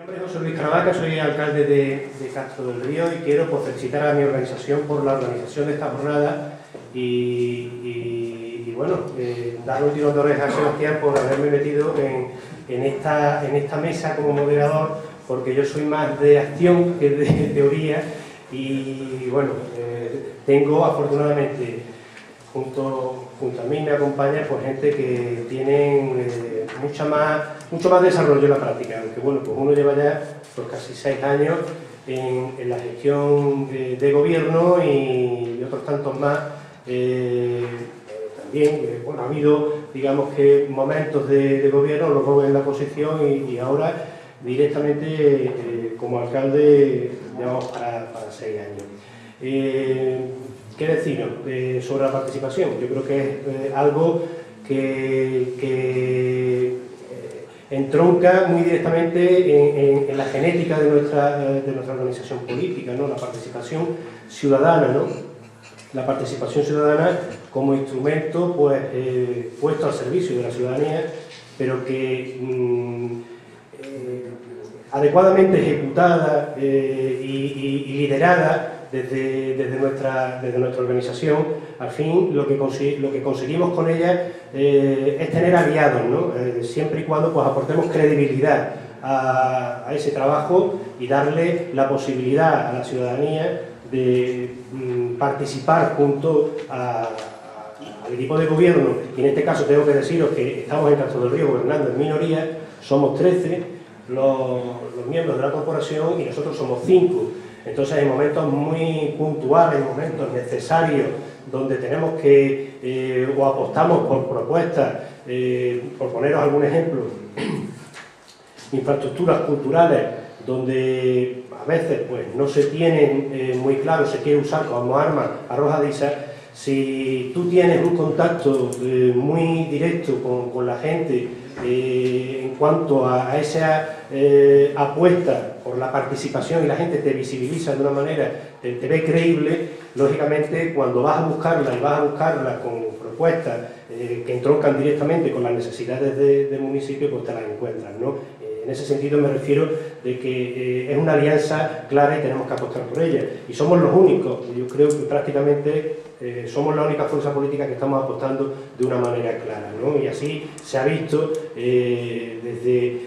nombre es José Luis Caravaca, soy alcalde de, Castro del Río y quiero pues, felicitar a mi organización por la organización de esta jornada y, bueno, eh, darle un de a Sebastián por haberme metido en, esta, mesa como moderador, porque yo soy más de acción que de teoría y bueno, eh, tengo afortunadamente junto, junto a mí me acompaña pues, gente que tienen eh, mucha más, mucho más desarrollo en la práctica, aunque bueno, pues uno lleva ya pues, casi seis años en, la gestión de, gobierno y, otros tantos más. Eh, también, eh, bueno, ha habido, digamos que, momentos de, gobierno, luego en la posición y, ahora directamente como alcalde, digamos, para, seis años. ¿Qué deciros sobre la participación? Yo creo que es eh, algo que, eh, entronca muy directamente en, la genética de nuestra, eh, de nuestra organización política, ¿no? la participación ciudadana. ¿no? La participación ciudadana como instrumento pues, puesto al servicio de la ciudadanía, pero que mm, adecuadamente ejecutada y liderada desde, nuestra, desde nuestra organización, al fin lo que, lo que conseguimos con ella eh, es tener aliados, ¿no? Eh, siempre y cuando pues, aportemos credibilidad a, ese trabajo y darle la posibilidad a la ciudadanía de mm, participar junto al equipo de gobierno, y en este caso tengo que deciros que estamos en Castro del Río gobernando en minoría, somos 13 los, los miembros de la corporación y nosotros somos 5 entonces hay momentos muy puntuales, momentos necesarios donde tenemos que, eh, o apostamos por propuestas, eh, por poneros algún ejemplo, infraestructuras culturales donde a veces pues, no se tienen eh, muy claro, se quiere usar como arma arrojadiza, si tú tienes un contacto muy directo con, la gente en cuanto a, esa apuesta por la participación y la gente te visibiliza de una manera, te, ve creíble, lógicamente cuando vas a buscarla y vas a buscarla con propuestas eh, que entroncan directamente con las necesidades del municipio, pues te las encuentras. ¿no? Eh, en ese sentido me refiero de que eh, es una alianza clara y tenemos que apostar por ella. Y somos los únicos, yo creo que prácticamente somos la única fuerza política que estamos apostando de una manera clara. ¿no? Y así se ha visto desde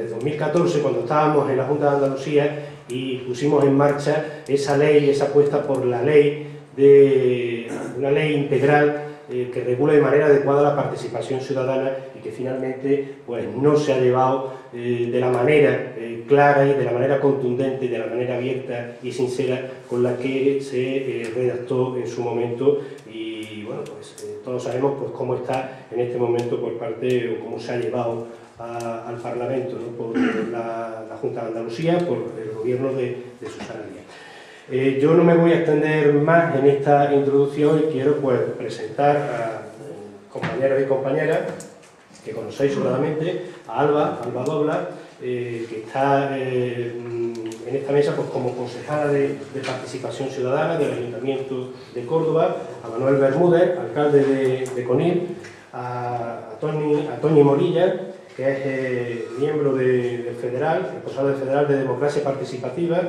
desde 2014, cuando estábamos en la Junta de Andalucía y pusimos en marcha esa ley, esa apuesta por la ley, de una ley integral eh, que regula de manera adecuada la participación ciudadana y que finalmente pues, no se ha llevado eh, de la manera eh, clara y de la manera contundente, de la manera abierta y sincera con la que se redactó en su momento. Y bueno, pues todos sabemos pues, cómo está en este momento por parte o cómo se ha llevado al Parlamento por la, Junta de Andalucía, por el gobierno de, Susana Díaz. Eh, yo no me voy a extender más en esta introducción y quiero pues, presentar a compañeros y compañeras que conocéis sobradamente, a Alba, Alba Dobla, eh, que está eh, en esta mesa pues, como concejala de, Participación Ciudadana del Ayuntamiento de Córdoba, a Manuel Bermúdez, alcalde de, Conil, a, a, Tony, a Tony Morilla, que es eh, miembro del Federal, responsable del Federal de Democracia Participativa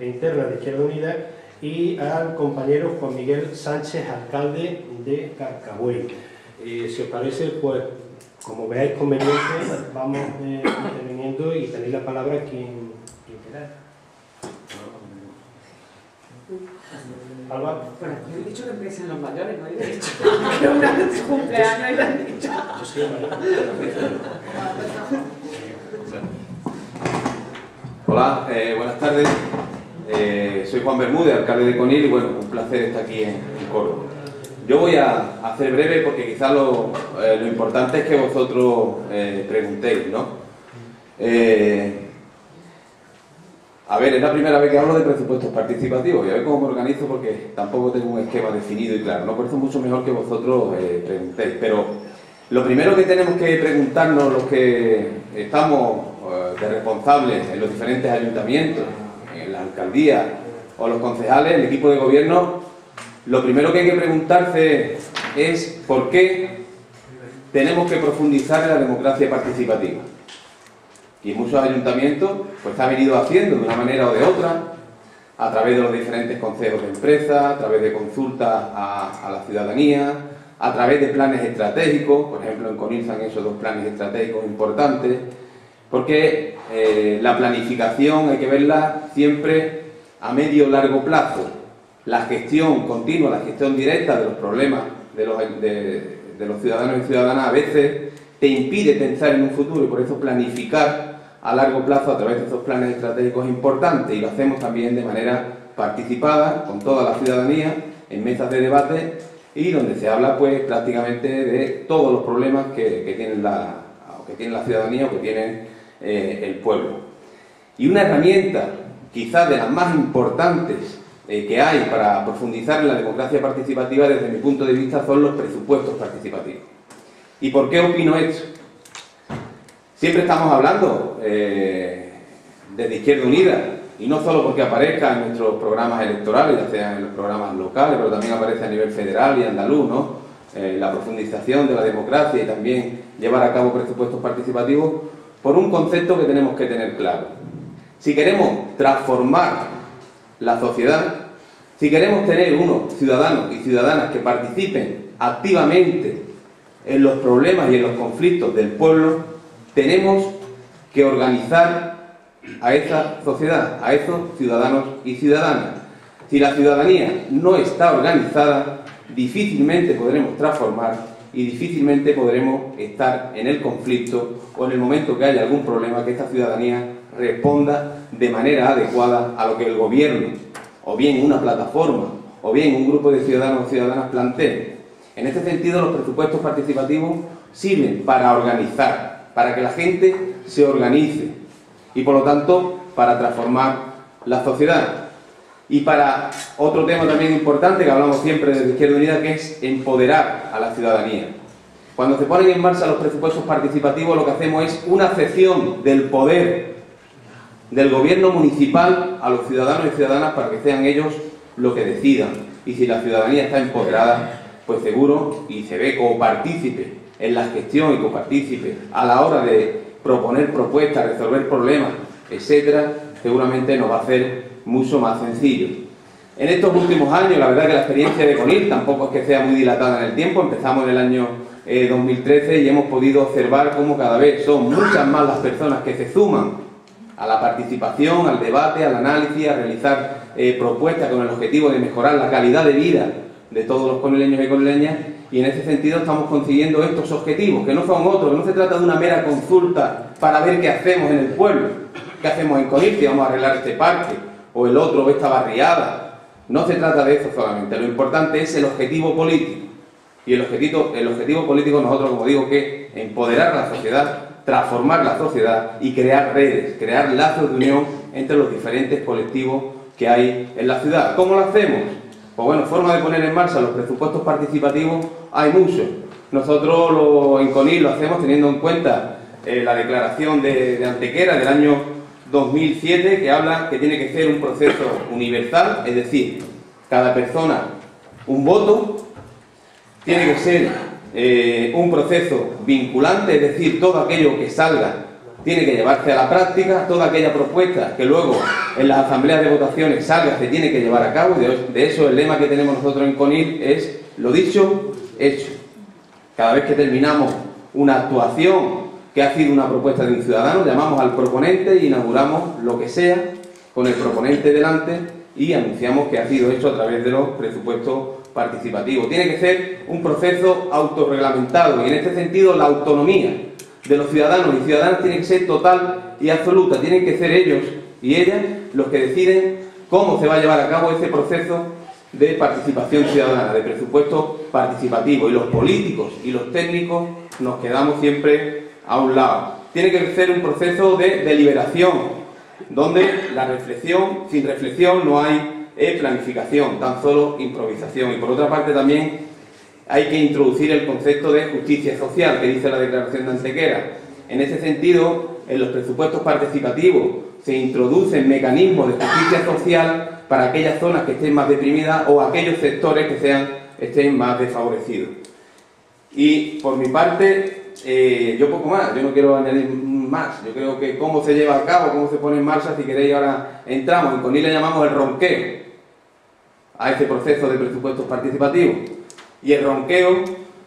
e Interna de Izquierda Unida, y al compañero Juan Miguel Sánchez, alcalde de Carcabuey. Eh, si os parece, pues, como veáis conveniente, vamos eh, interviniendo y tenéis la palabra quien, quien quiera. Alba. Bueno, yo he dicho que empiecen los mayores, no hay derecho. Que un cumpleaños y lo han dicho. Yo soy mayor. Hola, eh, buenas tardes. Eh, soy Juan Bermúdez, alcalde de Conil, y bueno, un placer estar aquí en, Córdoba. Yo voy a hacer breve porque quizá lo, eh, lo importante es que vosotros preguntéis, ¿no? A ver, es la primera vez que hablo de presupuestos participativos y a ver cómo me organizo porque tampoco tengo un esquema definido y claro. No por eso mucho mejor que vosotros preguntéis. Pero lo primero que tenemos que preguntarnos los que estamos eh, de responsables en los diferentes ayuntamientos, en la alcaldía o los concejales, el equipo de gobierno, lo primero que hay que preguntarse es por qué tenemos que profundizar en la democracia participativa. Y muchos ayuntamientos pues ha venido haciendo de una manera o de otra, a través de los diferentes consejos de empresa, a través de consultas a, la ciudadanía, a través de planes estratégicos, por ejemplo en Conil han esos dos planes estratégicos importantes, porque eh, la planificación hay que verla siempre a medio o largo plazo. La gestión continua, la gestión directa de los problemas de los, de los ciudadanos y ciudadanas a veces te impide pensar en un futuro y por eso planificar a largo plazo a través de esos planes estratégicos es importante y lo hacemos también de manera participada con toda la ciudadanía en mesas de debate y donde se habla pues prácticamente de todos los problemas que, tiene, la, que tiene la ciudadanía o que tiene eh, el pueblo. Y una herramienta quizás de las más importantes eh, que hay para profundizar en la democracia participativa desde mi punto de vista son los presupuestos participativos. ¿Y por qué opino esto? Siempre estamos hablando eh, desde Izquierda Unida, y no solo porque aparezca en nuestros programas electorales, ya sea en los programas locales, pero también aparece a nivel federal y andaluz, ¿no? Eh, la profundización de la democracia y también llevar a cabo presupuestos participativos, por un concepto que tenemos que tener claro. Si queremos transformar la sociedad, si queremos tener unos ciudadanos y ciudadanas que participen activamente en los problemas y en los conflictos del pueblo, tenemos que organizar a esa sociedad, a esos ciudadanos y ciudadanas. Si la ciudadanía no está organizada, difícilmente podremos transformar y difícilmente podremos estar en el conflicto o en el momento que haya algún problema que esta ciudadanía responda de manera adecuada a lo que el gobierno, o bien una plataforma, o bien un grupo de ciudadanos o ciudadanas plantee. En este sentido, los presupuestos participativos sirven para organizar, para que la gente se organice y, por lo tanto, para transformar la sociedad. Y para otro tema también importante que hablamos siempre desde Izquierda Unida, que es empoderar a la ciudadanía. Cuando se ponen en marcha los presupuestos participativos, lo que hacemos es una cesión del poder del gobierno municipal a los ciudadanos y ciudadanas para que sean ellos lo que decidan. Y si la ciudadanía está empoderada, pues seguro y se ve como partícipe en la gestión y copartícipe a la hora de proponer propuestas, resolver problemas, etcétera, seguramente nos va a hacer mucho más sencillo. En estos últimos años, la verdad que la experiencia de CONIL tampoco es que sea muy dilatada en el tiempo, empezamos en el año 2013 eh, y hemos podido observar cómo cada vez son muchas más las personas que se suman a la participación, al debate, al análisis, a realizar eh, propuestas con el objetivo de mejorar la calidad de vida de todos los conileños y conileñas y en ese sentido estamos consiguiendo estos objetivos, que no son otros, no se trata de una mera consulta para ver qué hacemos en el pueblo, qué hacemos en Conil, si vamos a arreglar este parque o el otro o esta barriada. No se trata de eso solamente, lo importante es el objetivo político. Y el objetivo, el objetivo político nosotros, como digo, que empoderar a la sociedad, transformar la sociedad y crear redes, crear lazos de unión entre los diferentes colectivos que hay en la ciudad. ¿Cómo lo hacemos? Pues bueno, forma de poner en marcha los presupuestos participativos hay muchos. Nosotros lo, en CONIL lo hacemos teniendo en cuenta eh, la declaración de, de Antequera del año 2007 que habla que tiene que ser un proceso universal, es decir, cada persona un voto, tiene que ser eh, un proceso vinculante, es decir, todo aquello que salga tiene que llevarse a la práctica, toda aquella propuesta que luego en las asambleas de votaciones salga se tiene que llevar a cabo, de eso el lema que tenemos nosotros en CONIL es lo dicho, hecho. Cada vez que terminamos una actuación que ha sido una propuesta de un ciudadano, llamamos al proponente y inauguramos lo que sea con el proponente delante y anunciamos que ha sido hecho a través de los presupuestos participativo. Tiene que ser un proceso autorreglamentado y en este sentido la autonomía de los ciudadanos y ciudadanas tiene que ser total y absoluta. Tienen que ser ellos y ellas los que deciden cómo se va a llevar a cabo ese proceso de participación ciudadana, de presupuesto participativo. Y los políticos y los técnicos nos quedamos siempre a un lado. Tiene que ser un proceso de deliberación, donde la reflexión, sin reflexión no hay es planificación, tan solo improvisación. Y por otra parte también hay que introducir el concepto de justicia social que dice la Declaración de Antequera. En ese sentido, en los presupuestos participativos se introducen mecanismos de justicia social para aquellas zonas que estén más deprimidas o aquellos sectores que sean, estén más desfavorecidos. Y por mi parte, eh, yo poco más, yo no quiero añadir más. Yo creo que cómo se lleva a cabo, cómo se pone en marcha, si queréis ahora entramos, en CONI le llamamos el ronqueo a este proceso de presupuestos participativos. Y el ronqueo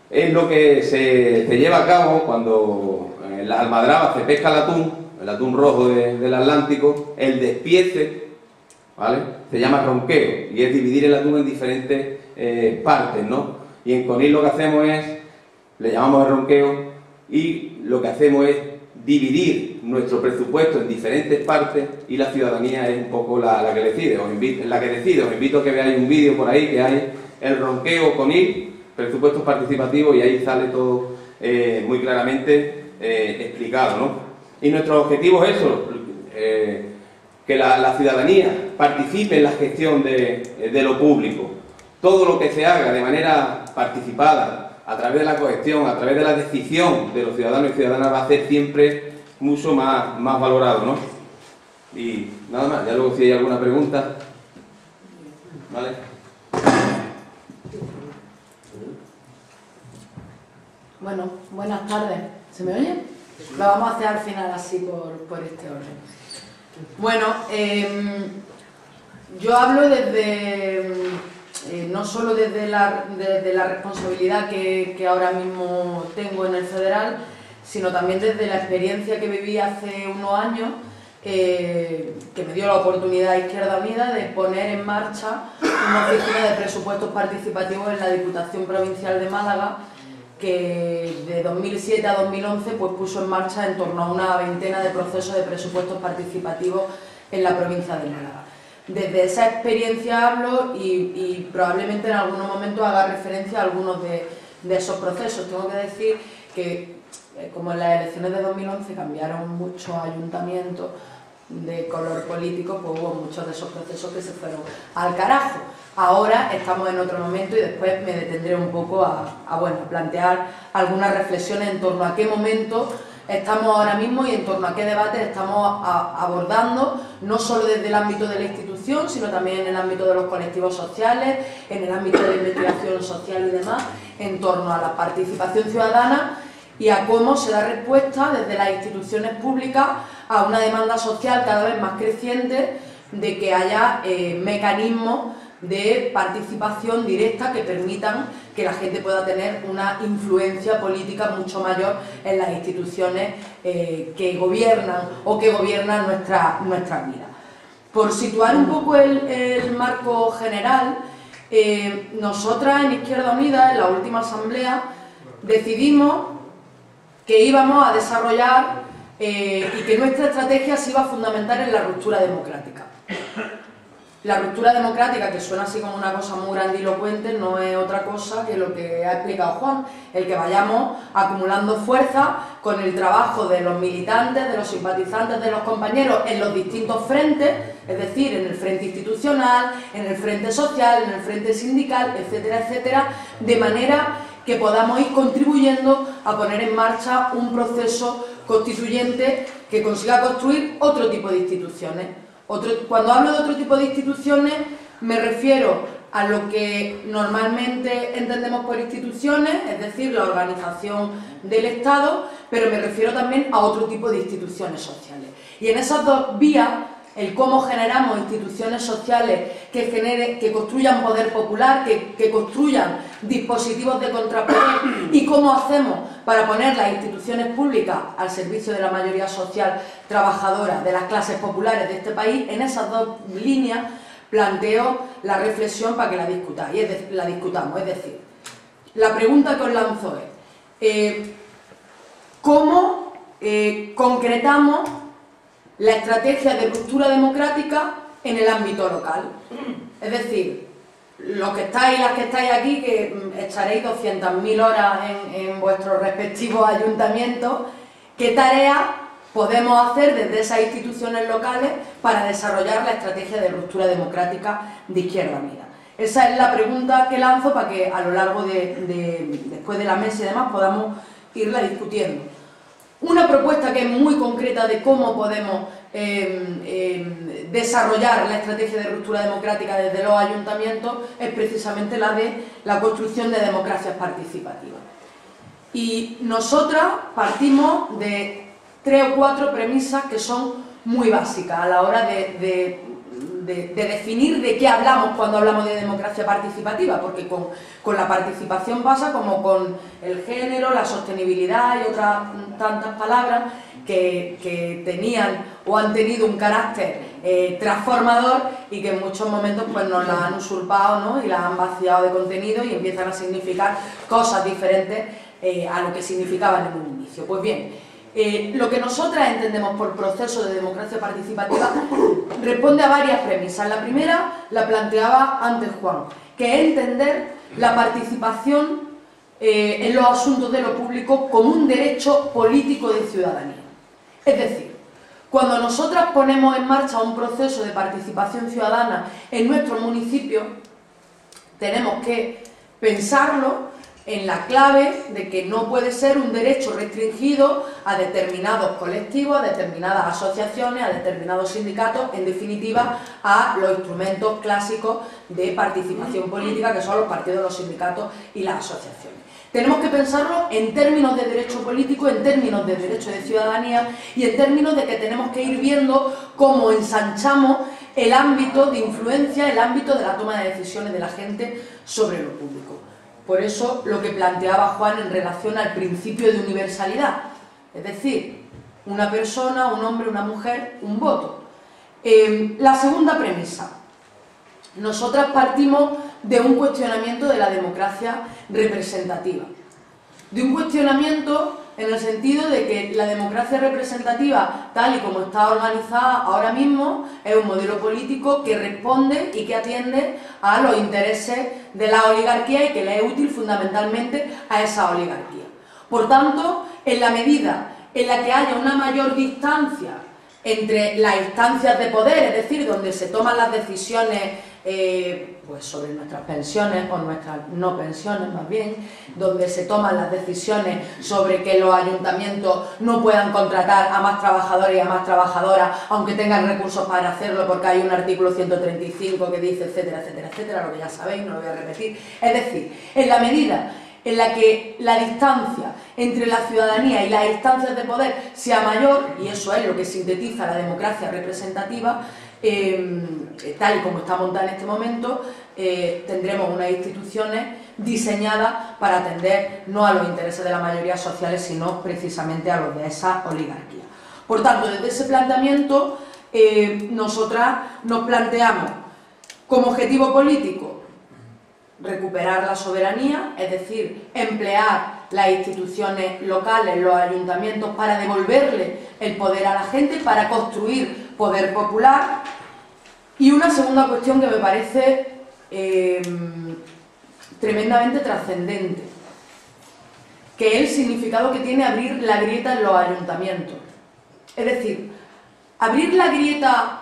es lo que se, lleva a cabo cuando en las almadrabas se pesca el atún, el atún rojo del Atlántico, el despiece, ¿vale? Se llama ronqueo y es dividir el atún en diferentes eh, partes, ¿no? Y en CONIL lo que hacemos es, le llamamos el ronqueo, y lo que hacemos es dividir nuestro presupuesto en diferentes partes y la ciudadanía es un poco la, que decide, os invito, la que decide. Os invito a que veáis un vídeo por ahí que hay el ronqueo con IL, presupuestos participativos y ahí sale todo eh, muy claramente eh, explicado. ¿no? Y nuestro objetivo es eso, eh, que la, ciudadanía participe en la gestión de, de lo público. Todo lo que se haga de manera participada, a través de la cohesión, a través de la decisión de los ciudadanos y ciudadanas va a ser siempre mucho más, más valorado, ¿no? Y nada más, ya luego si hay alguna pregunta. ¿Vale? Bueno, buenas tardes. ¿Se me oye? Lo vamos a hacer al final así por, este orden. Bueno, em, yo hablo desde eh, no solo desde la, la responsabilidad que, ahora mismo tengo en el federal, sino también desde la experiencia que viví hace unos años, que me dio la oportunidad Izquierda Unida de poner en marcha una oficina de presupuestos participativos en la Diputación Provincial de Málaga, que de 2007 a 2011 pues, puso en marcha en torno a una veintena de procesos de presupuestos participativos en la provincia de Málaga desde esa experiencia hablo y, probablemente en algunos momentos haga referencia a algunos de, esos procesos. Tengo que decir que, eh, como en las elecciones de 2011 cambiaron muchos ayuntamientos de color político, pues hubo muchos de esos procesos que se fueron al carajo. Ahora estamos en otro momento y después me detendré un poco a, a bueno, plantear algunas reflexiones en torno a qué momento estamos ahora mismo y en torno a qué debate estamos abordando, no solo desde el ámbito de la institución, sino también en el ámbito de los colectivos sociales, en el ámbito de investigación social y demás, en torno a la participación ciudadana y a cómo se da respuesta desde las instituciones públicas a una demanda social cada vez más creciente de que haya eh, mecanismos de participación directa que permitan que la gente pueda tener una influencia política mucho mayor en las instituciones eh, que gobiernan o que gobiernan nuestra, nuestras vidas. Por situar un poco el, marco general, eh, nosotras en Izquierda Unida, en la última asamblea, decidimos que íbamos a desarrollar eh, y que nuestra estrategia se iba a fundamentar en la ruptura democrática. La ruptura democrática, que suena así como una cosa muy grandilocuente, no es otra cosa que lo que ha explicado Juan, el que vayamos acumulando fuerza con el trabajo de los militantes, de los simpatizantes, de los compañeros en los distintos frentes, es decir, en el frente institucional, en el frente social, en el frente sindical, etcétera, etcétera, de manera que podamos ir contribuyendo a poner en marcha un proceso constituyente que consiga construir otro tipo de instituciones cuando hablo de otro tipo de instituciones, me refiero a lo que normalmente entendemos por instituciones, es decir, la organización del Estado, pero me refiero también a otro tipo de instituciones sociales. Y en esas dos vías el cómo generamos instituciones sociales que, genere, que construyan poder popular, que, construyan dispositivos de contrapoder y cómo hacemos para poner las instituciones públicas al servicio de la mayoría social trabajadora de las clases populares de este país, en esas dos líneas planteo la reflexión para que la, discutáis, la discutamos. Es decir, la pregunta que os lanzo es, eh, ¿cómo eh, concretamos la estrategia de ruptura democrática en el ámbito local. Es decir, los que estáis y las que estáis aquí, que mm, echaréis 200.000 horas en, vuestros respectivos ayuntamientos, ¿qué tareas podemos hacer desde esas instituciones locales para desarrollar la estrategia de ruptura democrática de Izquierda Unida? Esa es la pregunta que lanzo para que a lo largo de después de la mesa y demás podamos irla discutiendo. Una propuesta que es muy concreta de cómo podemos em, em, desarrollar la estrategia de ruptura democrática desde los ayuntamientos es precisamente la de la construcción de democracias participativas. Y nosotras partimos de tres o cuatro premisas que son muy básicas a la hora de, definir de qué hablamos cuando hablamos de democracia participativa, porque con, la participación pasa como con el género, la sostenibilidad y otras tantas palabras que, tenían o han tenido un carácter eh, transformador y que en muchos momentos pues nos la han usurpado ¿no? y las han vaciado de contenido y empiezan a significar cosas diferentes eh, a lo que significaban en un inicio. Pues bien, eh, lo que nosotras entendemos por proceso de democracia participativa responde a varias premisas. La primera la planteaba antes Juan, que es entender la participación eh, en los asuntos de lo público como un derecho político de ciudadanía. Es decir, cuando nosotras ponemos en marcha un proceso de participación ciudadana en nuestro municipio, tenemos que pensarlo en la clave de que no puede ser un derecho restringido a determinados colectivos, a determinadas asociaciones, a determinados sindicatos, en definitiva a los instrumentos clásicos de participación política que son los partidos, los sindicatos y las asociaciones. Tenemos que pensarlo en términos de derecho político, en términos de derecho de ciudadanía y en términos de que tenemos que ir viendo cómo ensanchamos el ámbito de influencia, el ámbito de la toma de decisiones de la gente sobre lo público. Por eso lo que planteaba Juan en relación al principio de universalidad, es decir, una persona, un hombre, una mujer, un voto. Eh, la segunda premisa, nosotras partimos de un cuestionamiento de la democracia representativa, de un cuestionamiento en el sentido de que la democracia representativa, tal y como está organizada ahora mismo, es un modelo político que responde y que atiende a los intereses de la oligarquía y que le es útil fundamentalmente a esa oligarquía. Por tanto, en la medida en la que haya una mayor distancia entre las instancias de poder, es decir, donde se toman las decisiones eh, pues sobre nuestras pensiones o nuestras no pensiones más bien, donde se toman las decisiones sobre que los ayuntamientos no puedan contratar a más trabajadores y a más trabajadoras, aunque tengan recursos para hacerlo, porque hay un artículo 135 que dice etcétera, etcétera, etcétera, lo que ya sabéis, no lo voy a repetir. Es decir, en la medida en la que la distancia entre la ciudadanía y las instancias de poder sea mayor, y eso es lo que sintetiza la democracia representativa, Em, tal y como está montada en este momento, eh, tendremos unas instituciones diseñadas para atender no a los intereses de las mayorías sociales, sino precisamente a los de esa oligarquía. Por tanto, desde ese planteamiento, eh, nosotras nos planteamos como objetivo político recuperar la soberanía, es decir, emplear las instituciones locales, los ayuntamientos, para devolverle el poder a la gente, para construir poder popular. Y una segunda cuestión que me parece eh, tremendamente trascendente, que es el significado que tiene abrir la grieta en los ayuntamientos. Es decir, abrir la grieta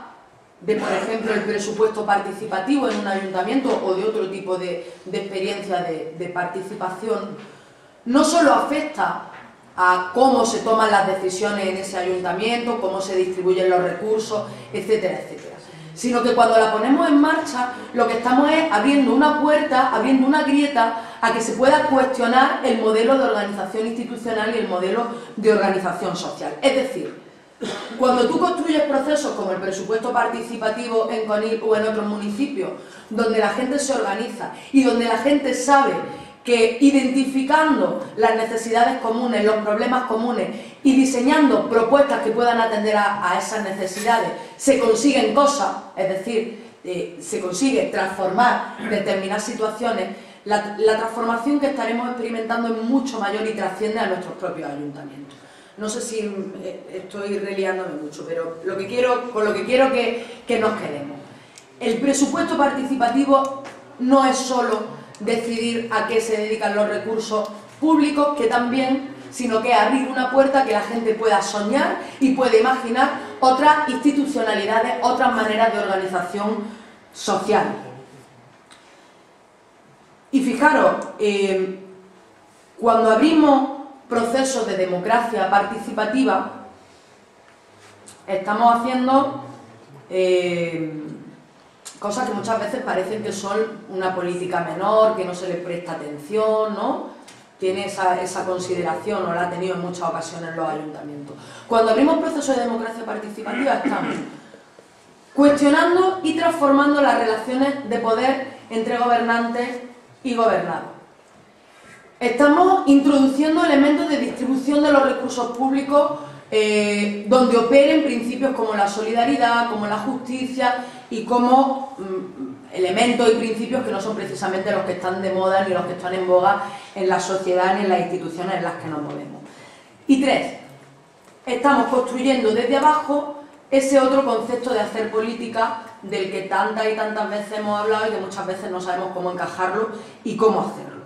de, por ejemplo, el presupuesto participativo en un ayuntamiento o de otro tipo de, experiencia de, de, participación, no solo afecta a cómo se toman las decisiones en ese ayuntamiento, cómo se distribuyen los recursos, etcétera, etcétera, sino que cuando la ponemos en marcha, lo que estamos es abriendo una puerta, abriendo una grieta a que se pueda cuestionar el modelo de organización institucional y el modelo de organización social. Es decir, cuando tú construyes procesos como el presupuesto participativo en Conil o en otros municipios, donde la gente se organiza y donde la gente sabe que identificando las necesidades comunes, los problemas comunes y diseñando propuestas que puedan atender a, esas necesidades, se consiguen cosas, es decir, eh, se consigue transformar determinadas situaciones, la transformación que estaremos experimentando es mucho mayor y trasciende a nuestros propios ayuntamientos. No sé si eh, estoy reliándome mucho, pero lo que quiero, con lo que quiero que, que nos quedemos. El presupuesto participativo no es solo decidir a qué se dedican los recursos públicos, que también, sino que abrir una puerta que la gente pueda soñar y pueda imaginar otras institucionalidades, otras maneras de organización social. Y fijaros, eh, cuando abrimos procesos de democracia participativa, estamos haciendo eh, cosas que muchas veces parecen que son una política menor, que no se le presta atención, ¿no? tiene esa, esa, consideración o la ha tenido en muchas ocasiones los ayuntamientos. Cuando abrimos procesos de democracia participativa estamos cuestionando y transformando las relaciones de poder entre gobernantes y gobernados. Estamos introduciendo elementos de distribución de los recursos públicos eh, donde operen principios como la solidaridad, como la justicia y como mm, elementos y principios que no son precisamente los que están de moda ni los que están en boga en la sociedad ni en las instituciones en las que nos movemos. Y tres, estamos construyendo desde abajo ese otro concepto de hacer política del que tantas y tantas veces hemos hablado y que muchas veces no sabemos cómo encajarlo y cómo hacerlo.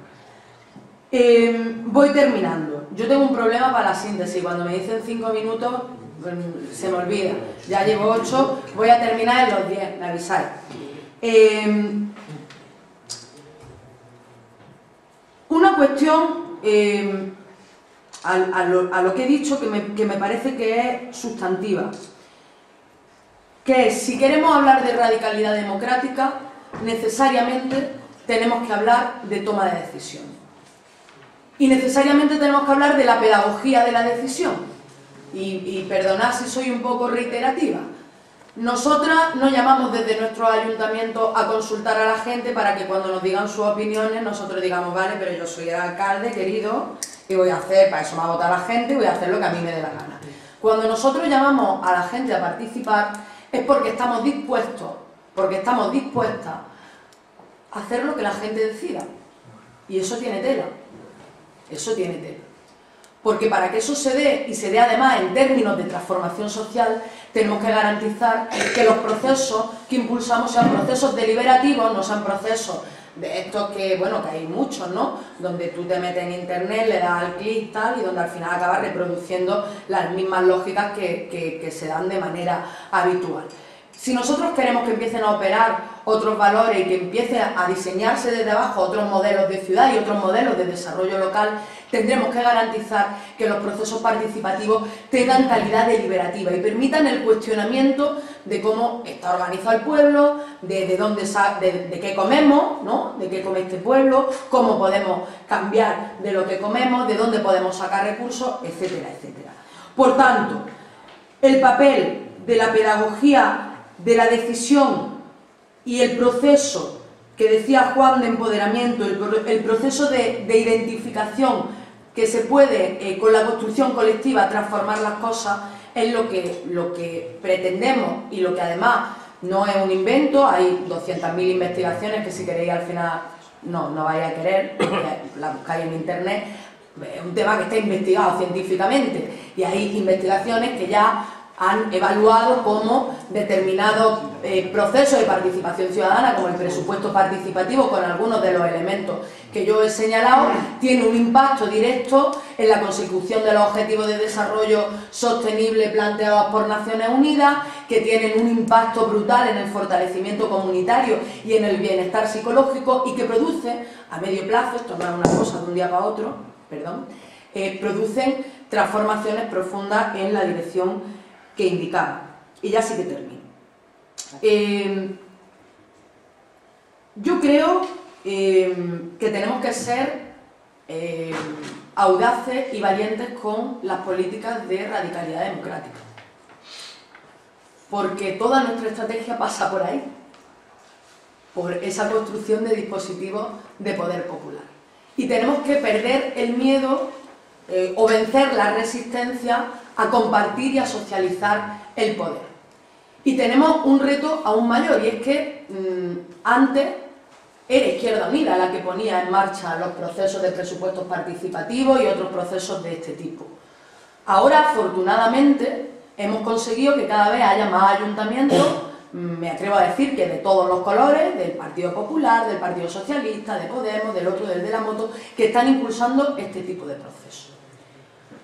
Eh, voy terminando. Yo tengo un problema para la síntesis. Cuando me dicen cinco minutos, pues, se me olvida. Ya llevo ocho, voy a terminar en los diez, me avisáis. Eh, una cuestión eh, a, lo, que he dicho que me, que me parece que es sustantiva que si queremos hablar de radicalidad democrática, necesariamente tenemos que hablar de toma de decisión. Y necesariamente tenemos que hablar de la pedagogía de la decisión. Y, perdonad si soy un poco reiterativa. Nosotras no llamamos desde nuestro ayuntamiento a consultar a la gente para que cuando nos digan sus opiniones nosotros digamos, vale, pero yo soy el alcalde, querido, y voy a hacer, para eso me ha votado la gente, voy a hacer lo que a mí me dé la gana. Cuando nosotros llamamos a la gente a participar, es porque estamos dispuestos, porque estamos dispuestas a hacer lo que la gente decida. Y eso tiene tela. Eso tiene tela. Porque para que eso se dé, y se dé además en términos de transformación social, tenemos que garantizar que los procesos que impulsamos sean procesos deliberativos, no sean procesos de estos que, bueno, que hay muchos, ¿no? Donde tú te metes en internet, le das al clic tal, y donde al final acabas reproduciendo las mismas lógicas que, que, se dan de manera habitual. Si nosotros queremos que empiecen a operar otros valores y que empiece a diseñarse desde abajo otros modelos de ciudad y otros modelos de desarrollo local, tendremos que garantizar que los procesos participativos tengan calidad deliberativa y permitan el cuestionamiento de cómo está organizado el pueblo, de, dónde de, qué comemos, ¿no? de qué come este pueblo, cómo podemos cambiar de lo que comemos, de dónde podemos sacar recursos, etcétera, etcétera. Por tanto, el papel de la pedagogía de la decisión y el proceso que decía Juan de empoderamiento, el, proceso de identificación que se puede eh, con la construcción colectiva transformar las cosas es lo que, lo que pretendemos y lo que además no es un invento, hay 200.000 investigaciones que si queréis al final no, no vais a querer, la buscáis en internet, es un tema que está investigado científicamente y hay investigaciones que ya han evaluado cómo determinados eh, procesos de participación ciudadana, como el presupuesto participativo, con algunos de los elementos que yo he señalado, tiene un impacto directo en la consecución de los objetivos de desarrollo sostenible planteados por Naciones Unidas, que tienen un impacto brutal en el fortalecimiento comunitario y en el bienestar psicológico y que produce, a medio plazo, esto no es una cosa de un día para otro, perdón, eh, producen transformaciones profundas en la dirección que indicaba. Y ya sí que termino. Eh, yo creo eh, que tenemos que ser eh, audaces y valientes con las políticas de radicalidad democrática. Porque toda nuestra estrategia pasa por ahí, por esa construcción de dispositivos de poder popular. Y tenemos que perder el miedo o vencer la resistencia a compartir y a socializar el poder. Y tenemos un reto aún mayor, y es que mm, antes era Izquierda Unida la que ponía en marcha los procesos de presupuestos participativos y otros procesos de este tipo. Ahora, afortunadamente, hemos conseguido que cada vez haya más ayuntamientos, mm, me atrevo a decir que de todos los colores, del Partido Popular, del Partido Socialista, de Podemos, del otro, del de la moto, que están impulsando este tipo de procesos.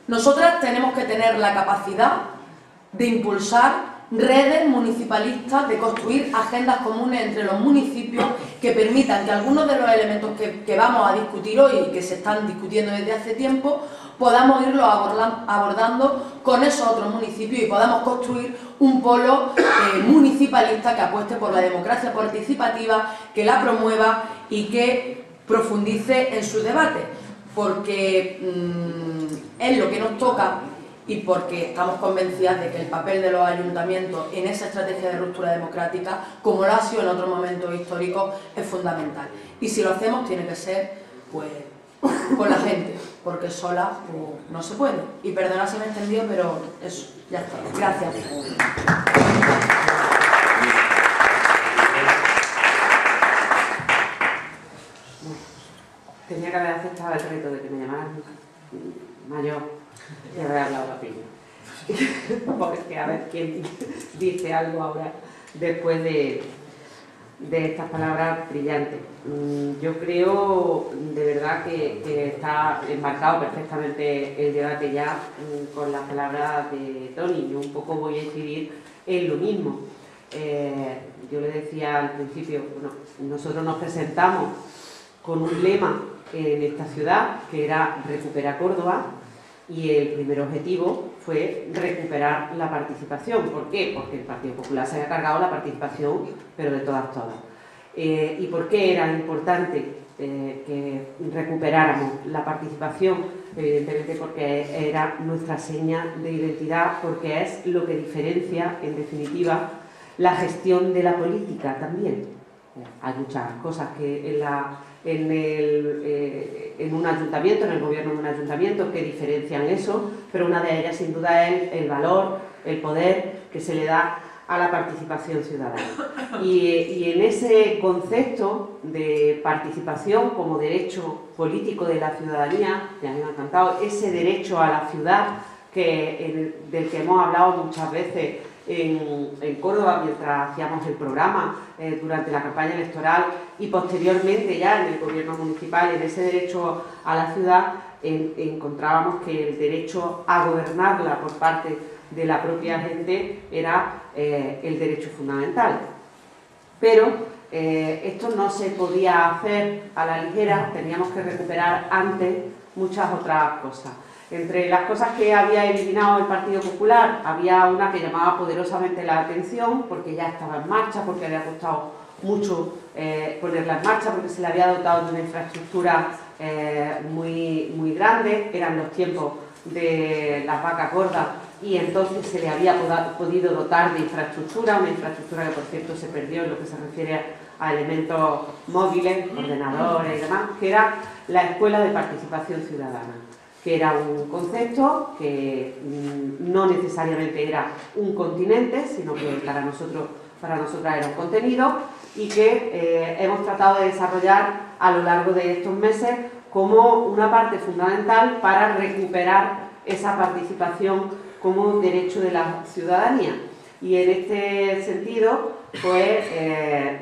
Nosotras tenemos que tener la capacidad de impulsar redes municipalistas, de construir agendas comunes entre los municipios que permitan que algunos de los elementos que, vamos a discutir hoy y que se están discutiendo desde hace tiempo, podamos irlos abordando con esos otros municipios y podamos construir un polo eh, municipalista que apueste por la democracia participativa, que la promueva y que profundice en su debate porque mm, es lo que nos toca y porque estamos convencidas de que el papel de los ayuntamientos en esa estrategia de ruptura democrática, como lo ha sido en otros momentos históricos, es fundamental. Y si lo hacemos tiene que ser pues, con la gente, porque sola pues, no se puede. Y perdona si me he entendido, pero eso, ya está. Gracias. Tenía que haber aceptado el reto de que me llamaran mayor y haber hablado la piña. Porque a ver quién dice algo ahora después de, de estas palabras brillantes. Mm, yo creo de verdad que, está enmarcado perfectamente el debate ya mm, con las palabras de Tony. Yo un poco voy a incidir en lo mismo. Eh, yo le decía al principio, bueno, nosotros nos presentamos con un lema en esta ciudad que era Recupera Córdoba y el primer objetivo fue recuperar la participación. ¿Por qué? Porque el Partido Popular se había cargado la participación, pero de todas, todas. Eh, ¿Y por qué era importante eh, que recuperáramos la participación? Evidentemente porque era nuestra seña de identidad, porque es lo que diferencia, en definitiva, la gestión de la política también. Hay muchas cosas que en la en, el, eh, en un ayuntamiento, en el gobierno de un ayuntamiento, que diferencian eso, pero una de ellas sin duda es el valor, el poder que se le da a la participación ciudadana. Y, y, en ese concepto de participación como derecho político de la ciudadanía, que a mí me ha encantado, ese derecho a la ciudad que, del que hemos hablado muchas veces en, Córdoba mientras hacíamos el programa eh, durante la campaña electoral y posteriormente ya en el gobierno municipal, en ese derecho a la ciudad, encontrábamos que el derecho a gobernarla por parte de la propia gente era eh, el derecho fundamental. Pero eh, esto no se podía hacer a la ligera, teníamos que recuperar antes muchas otras cosas. Entre las cosas que había eliminado el Partido Popular, había una que llamaba poderosamente la atención, porque ya estaba en marcha, porque había costado mucho eh, ponerla en marcha, porque se le había dotado de una infraestructura eh, muy, muy grande, eran los tiempos de las vacas gordas y entonces se le había podido dotar de infraestructura, una infraestructura que por cierto se perdió en lo que se refiere a elementos móviles, ordenadores y demás, que era la Escuela de Participación Ciudadana que era un concepto que mm, no necesariamente era un continente, sino que para nosotros para nosotras era un contenido y que eh, hemos tratado de desarrollar a lo largo de estos meses como una parte fundamental para recuperar esa participación como derecho de la ciudadanía. Y en este sentido, pues eh,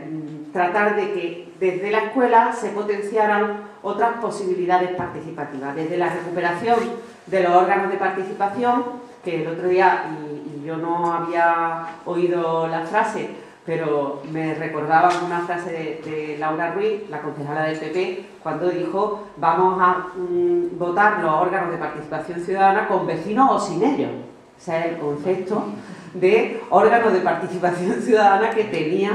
tratar de que desde la escuela se potenciaran otras posibilidades participativas, desde la recuperación de los órganos de participación, que el otro día, y, yo no había oído la frase, pero me recordaba una frase de, Laura Ruiz, la concejala del PP, cuando dijo vamos a mm, votar los órganos de participación ciudadana con vecinos o sin ellos. Ese es el concepto de órganos de participación ciudadana que tenía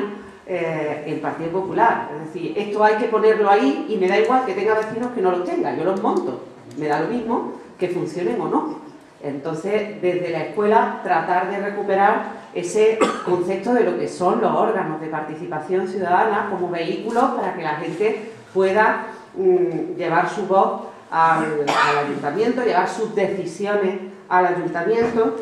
eh, el Partido Popular. Es decir, esto hay que ponerlo ahí y me da igual que tenga vecinos que no los tenga, yo los monto. Me da lo mismo que funcionen o no. Entonces, desde la escuela, tratar de recuperar ese concepto de lo que son los órganos de participación ciudadana como vehículos para que la gente pueda mm, llevar su voz al, al ayuntamiento, llevar sus decisiones al ayuntamiento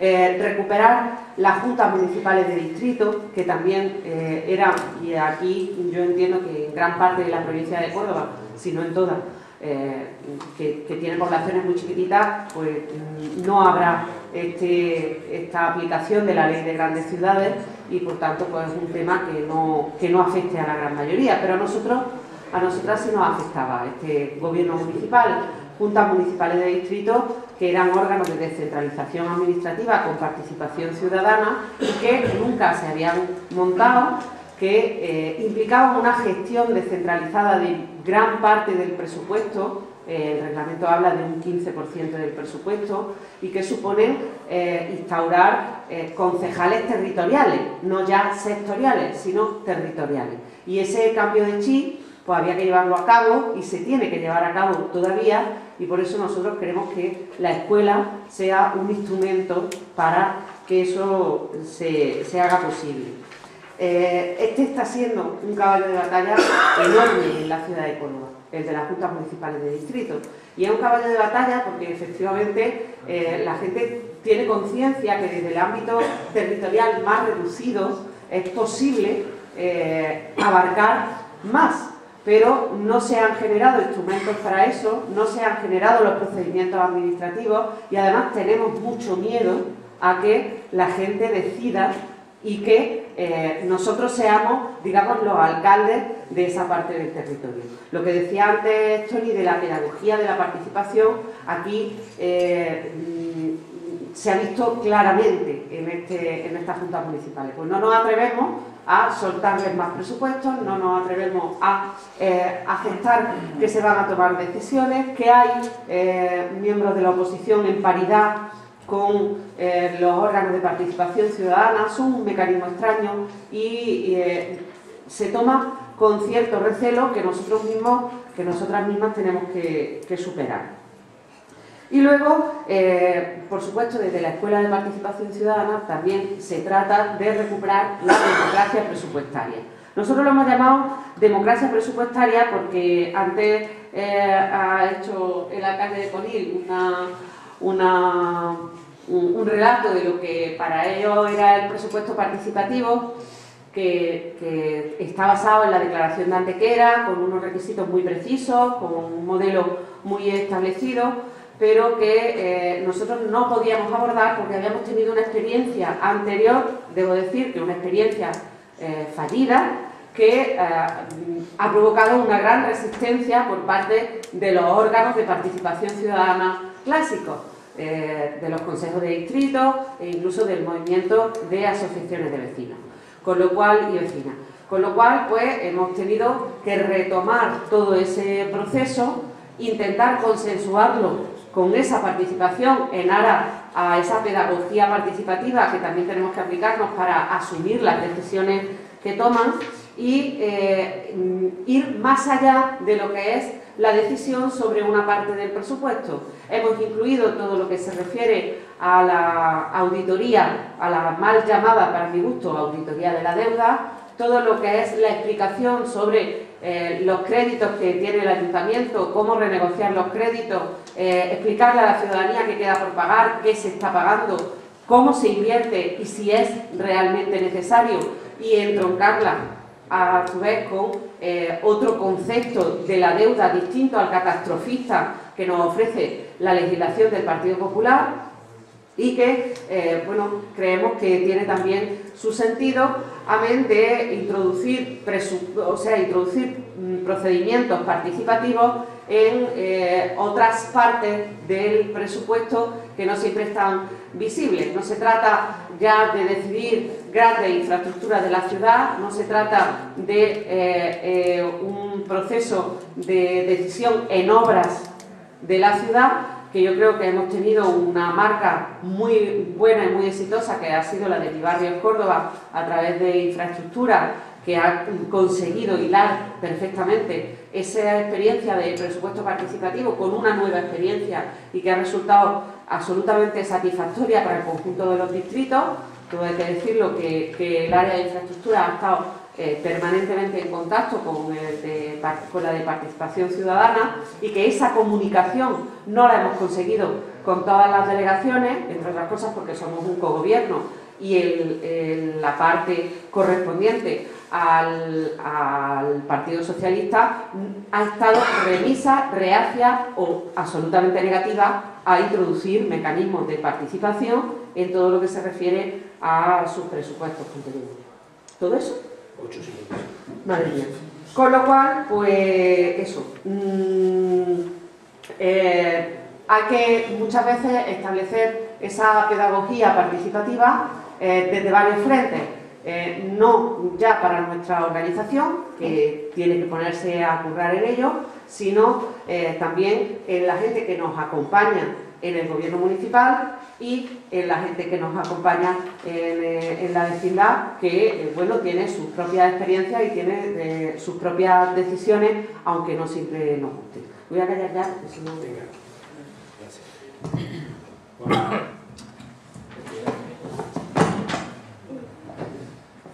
eh, recuperar las juntas municipales de distrito, que también eh, eran, y aquí yo entiendo que en gran parte de la provincia de Córdoba, si no en todas, eh, que, que tienen poblaciones muy chiquititas, pues mm, no habrá este, esta aplicación de la ley de grandes ciudades y por tanto pues es un tema que no, que no afecte a la gran mayoría, pero a nosotros a nosotras sí nos afectaba este gobierno municipal juntas municipales de distrito, que eran órganos de descentralización administrativa con participación ciudadana y que nunca se habían montado, que eh, implicaban una gestión descentralizada de gran parte del presupuesto, eh, el reglamento habla de un 15% del presupuesto, y que supone eh, instaurar concejales territoriales, no ya sectoriales, sino territoriales. Y ese cambio de chip pues había que llevarlo a cabo y se tiene que llevar a cabo todavía y por eso nosotros queremos que la escuela sea un instrumento para que eso se, haga posible. Eh, este está siendo un caballo de batalla enorme en la ciudad de Córdoba, el de las juntas municipales de distrito. Y es un caballo de batalla porque efectivamente eh, la gente tiene conciencia que desde el ámbito territorial más reducido es posible eh, abarcar más pero no se han generado instrumentos para eso, no se han generado los procedimientos administrativos y además tenemos mucho miedo a que la gente decida y que eh, nosotros seamos, digamos, los alcaldes de esa parte del territorio. Lo que decía antes Tony de la pedagogía de la participación, aquí eh, mm, se ha visto claramente en, este, en estas juntas municipales. Pues no nos atrevemos a soltarles más presupuestos, no nos atrevemos a eh, aceptar que se van a tomar decisiones, que hay eh, miembros de la oposición en paridad con eh, los órganos de participación ciudadana, son un mecanismo extraño y se toma con cierto recelo que nosotros mismos, que nosotras mismas tenemos que superar. Y luego, eh, por supuesto, desde la Escuela de Participación Ciudadana también se trata de recuperar la democracia presupuestaria. Nosotros lo hemos llamado democracia presupuestaria porque antes eh, ha hecho el alcalde de Conil una, un, relato de lo que para ellos era el presupuesto participativo que, que, está basado en la declaración de Antequera, con unos requisitos muy precisos, con un modelo muy establecido, pero que eh, nosotros no podíamos abordar porque habíamos tenido una experiencia anterior, debo decir que una experiencia eh, fallida, que eh, ha provocado una gran resistencia por parte de los órganos de participación ciudadana clásicos, de los consejos de distrito e incluso del movimiento de asociaciones de vecinos con lo cual, y vecinas. Con lo cual, pues, hemos tenido que retomar todo ese proceso, intentar consensuarlo con esa participación en aras a esa pedagogía participativa que también tenemos que aplicarnos para asumir las decisiones que toman y eh, ir más allá de lo que es la decisión sobre una parte del presupuesto. Hemos incluido todo lo que se refiere a la auditoría, a la mal llamada, para mi gusto, auditoría de la deuda, todo lo que es la explicación sobre eh, los créditos que tiene el ayuntamiento, cómo renegociar los créditos, eh, explicarle a la ciudadanía qué queda por pagar, qué se está pagando, cómo se invierte y si es realmente necesario. Y entroncarla a su vez con eh, otro concepto de la deuda distinto al catastrofista que nos ofrece la legislación del Partido Popular y que bueno, creemos que tiene también su sentido, amén de introducir, o sea, introducir mm, procedimientos participativos en eh, otras partes del presupuesto que no siempre están visibles. No se trata ya de decidir grandes infraestructuras de la ciudad, no se trata de eh, eh, un proceso de decisión en obras de la ciudad, que yo creo que hemos tenido una marca muy buena y muy exitosa, que ha sido la de Mi Barrio Córdoba, a través de infraestructura, que ha conseguido hilar perfectamente esa experiencia de presupuesto participativo con una nueva experiencia y que ha resultado absolutamente satisfactoria para el conjunto de los distritos. Hay que decirlo que, que el área de infraestructura ha estado eh, permanentemente en contacto con, la de participación ciudadana y que esa comunicación no la hemos conseguido con todas las delegaciones, entre otras cosas porque somos un cogobierno y la parte correspondiente al, Partido Socialista ha estado remisa, reacia o absolutamente negativa a introducir mecanismos de participación en todo lo que se refiere a sus presupuestos contenidos. Todo eso 8 Madre mía. Con lo cual, pues eso. Mm, eh, hay que muchas veces establecer esa pedagogía participativa eh, desde varios frentes. Eh, no ya para nuestra organización, que tiene que ponerse a currar en ello, sino también en la gente que nos acompaña en el gobierno municipal y en la gente que nos acompaña en, eh, la vecindad, que eh, bueno, tiene sus propias experiencias y tiene eh, sus propias decisiones, aunque no siempre nos guste. Voy a callar ya, porque si no...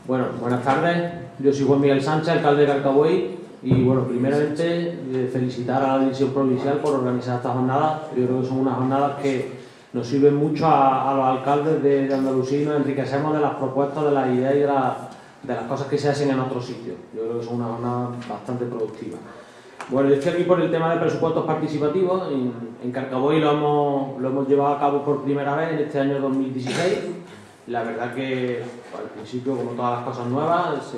Bueno, buenas tardes. Yo soy Juan Miguel Sánchez, alcalde de Carcaboy. Y bueno, primeramente felicitar a la División Provincial por organizar esta jornada. Yo creo que son unas jornadas que nos sirve mucho a, los alcaldes de, Andalucía y nos enriquecemos de las propuestas, de las ideas y de, las cosas que se hacen en otros sitios. Yo creo que son una jornada bastante productiva. Bueno, yo estoy aquí por el tema de presupuestos participativos. En, en Carcaboy lo hemos, lo hemos llevado a cabo por primera vez en este año 2016. La verdad que al principio, como todas las cosas nuevas,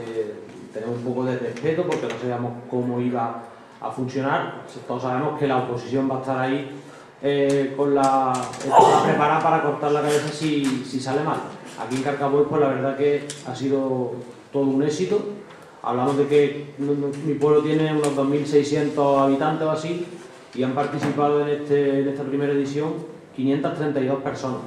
tenemos un poco de respeto porque no sabíamos cómo iba a funcionar. Todos sabemos que la oposición va a estar ahí eh, con la preparada para cortar la cabeza si, si, sale mal. Aquí en Carcaboy, pues la verdad que ha sido todo un éxito. Hablamos de que mi pueblo tiene unos 2.600 habitantes o así y han participado en, este, en esta primera edición 532 personas.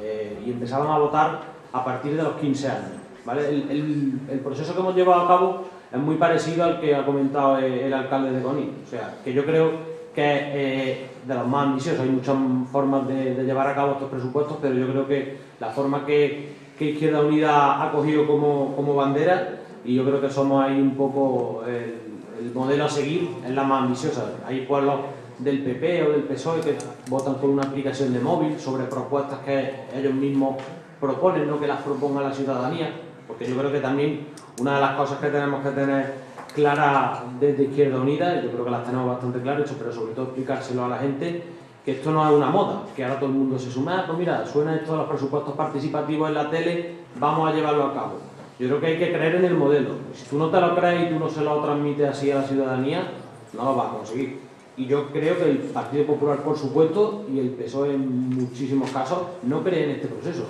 Eh, y empezaban a votar a partir de los 15 años. El, el, el, proceso que hemos llevado a cabo es muy parecido al que ha comentado el, alcalde de Coni. O sea, que yo creo que eh, de los más ambiciosos. Hay muchas formas de, llevar a cabo estos presupuestos, pero yo creo que la forma que, Izquierda Unida ha cogido como, como, bandera, y yo creo que somos ahí un poco el, modelo a seguir, es la más ambiciosa. Hay pueblos del PP o del PSOE que votan por una aplicación de móvil sobre propuestas que ellos mismos proponen, no que las proponga la ciudadanía, porque yo creo que también una de las cosas que tenemos que tener clara desde Izquierda Unida, yo creo que las tenemos bastante claras, pero sobre todo explicárselo a la gente, que esto no es una moda, que ahora todo el mundo se suma, ah, pues mira, suena esto de los presupuestos participativos en la tele, vamos a llevarlo a cabo. Yo creo que hay que creer en el modelo. Si tú no te lo crees y tú no se lo transmites así a la ciudadanía, no lo vas a conseguir. Y yo creo que el Partido Popular, por supuesto, y el PSOE en muchísimos casos, no creen en este proceso.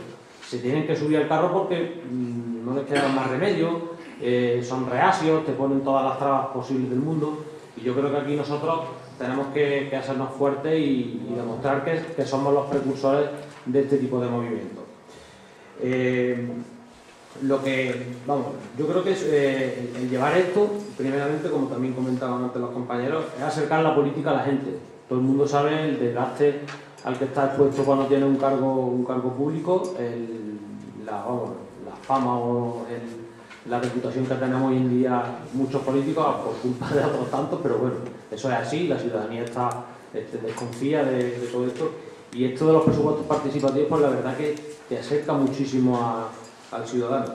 Se tienen que subir al carro porque mm, no les queda más remedio, eh, son reacios, te ponen todas las trabas posibles del mundo y yo creo que aquí nosotros tenemos que, hacernos fuertes y, demostrar que, somos los precursores de este tipo de movimientos. Eh, lo que, vamos, yo creo que es, eh, el llevar esto, primeramente, como también comentaban antes los compañeros, es acercar la política a la gente. Todo el mundo sabe el desgaste al que está expuesto cuando tiene un cargo, un cargo público, la, la fama o la reputación que tenemos hoy en día muchos políticos por culpa de otros tantos, pero bueno, eso es así, la ciudadanía está este, desconfía de, todo esto. Y esto de los presupuestos participativos, pues la verdad que te acerca muchísimo al ciudadano.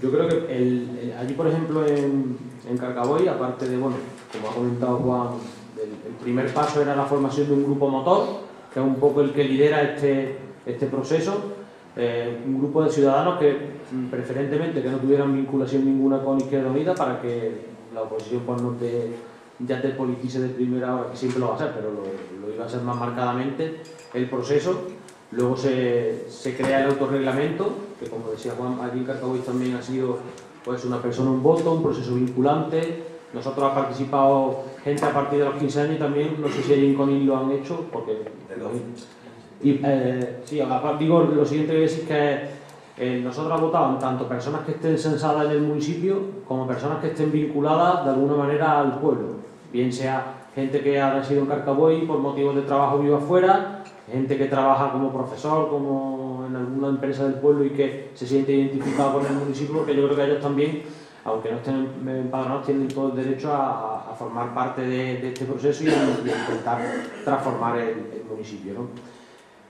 Yo creo que allí, por ejemplo, en, en, Carcaboy, aparte de, bueno, como ha comentado Juan, el, el, primer paso era la formación de un grupo motor, que es un poco el que lidera este, este proceso, eh, un grupo de ciudadanos que mm, preferentemente que no tuvieran vinculación ninguna con Izquierda Unida para que la oposición pues, no te, ya te politice de primera hora, que siempre lo va a hacer, pero lo, iba a hacer más marcadamente el proceso. Luego se, se, crea el autorreglamento, que como decía Juan, allí en Carcaboy también ha sido pues, una persona, un voto, un proceso vinculante. Nosotros ha participado gente a partir de los 15 años y también, no sé si allí en lo han hecho, porque... Y eh, sí, digo lo siguiente que decir que eh, nosotros votado tanto personas que estén censadas en el municipio como personas que estén vinculadas de alguna manera al pueblo, bien sea gente que ha residido en Carcaboy por motivos de trabajo vivo afuera, gente que trabaja como profesor, como en alguna empresa del pueblo y que se siente identificado con el municipio, porque yo creo que ellos también, aunque no estén empadronados, tienen todo el derecho a, formar parte de, este proceso y a, intentar transformar el, el municipio. ¿no?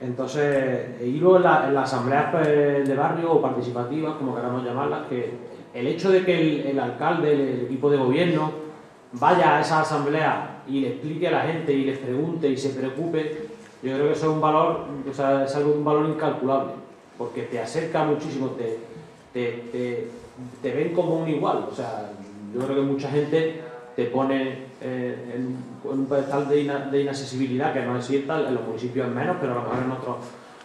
Entonces, y luego en, las asambleas pues, de barrio o participativas, como queramos llamarlas, que el hecho de que el, alcalde, el, equipo de gobierno, vaya a esa asamblea y le explique a la gente y les pregunte y se preocupe, yo creo que eso es un valor, o sea, es algo un valor incalculable, porque te acerca muchísimo, te, te, te ven como un igual. O sea, yo creo que mucha gente te pone eh, en, un pedestal de, de, inaccesibilidad que no es cierta, en los municipios menos, pero a lo mejor en otros,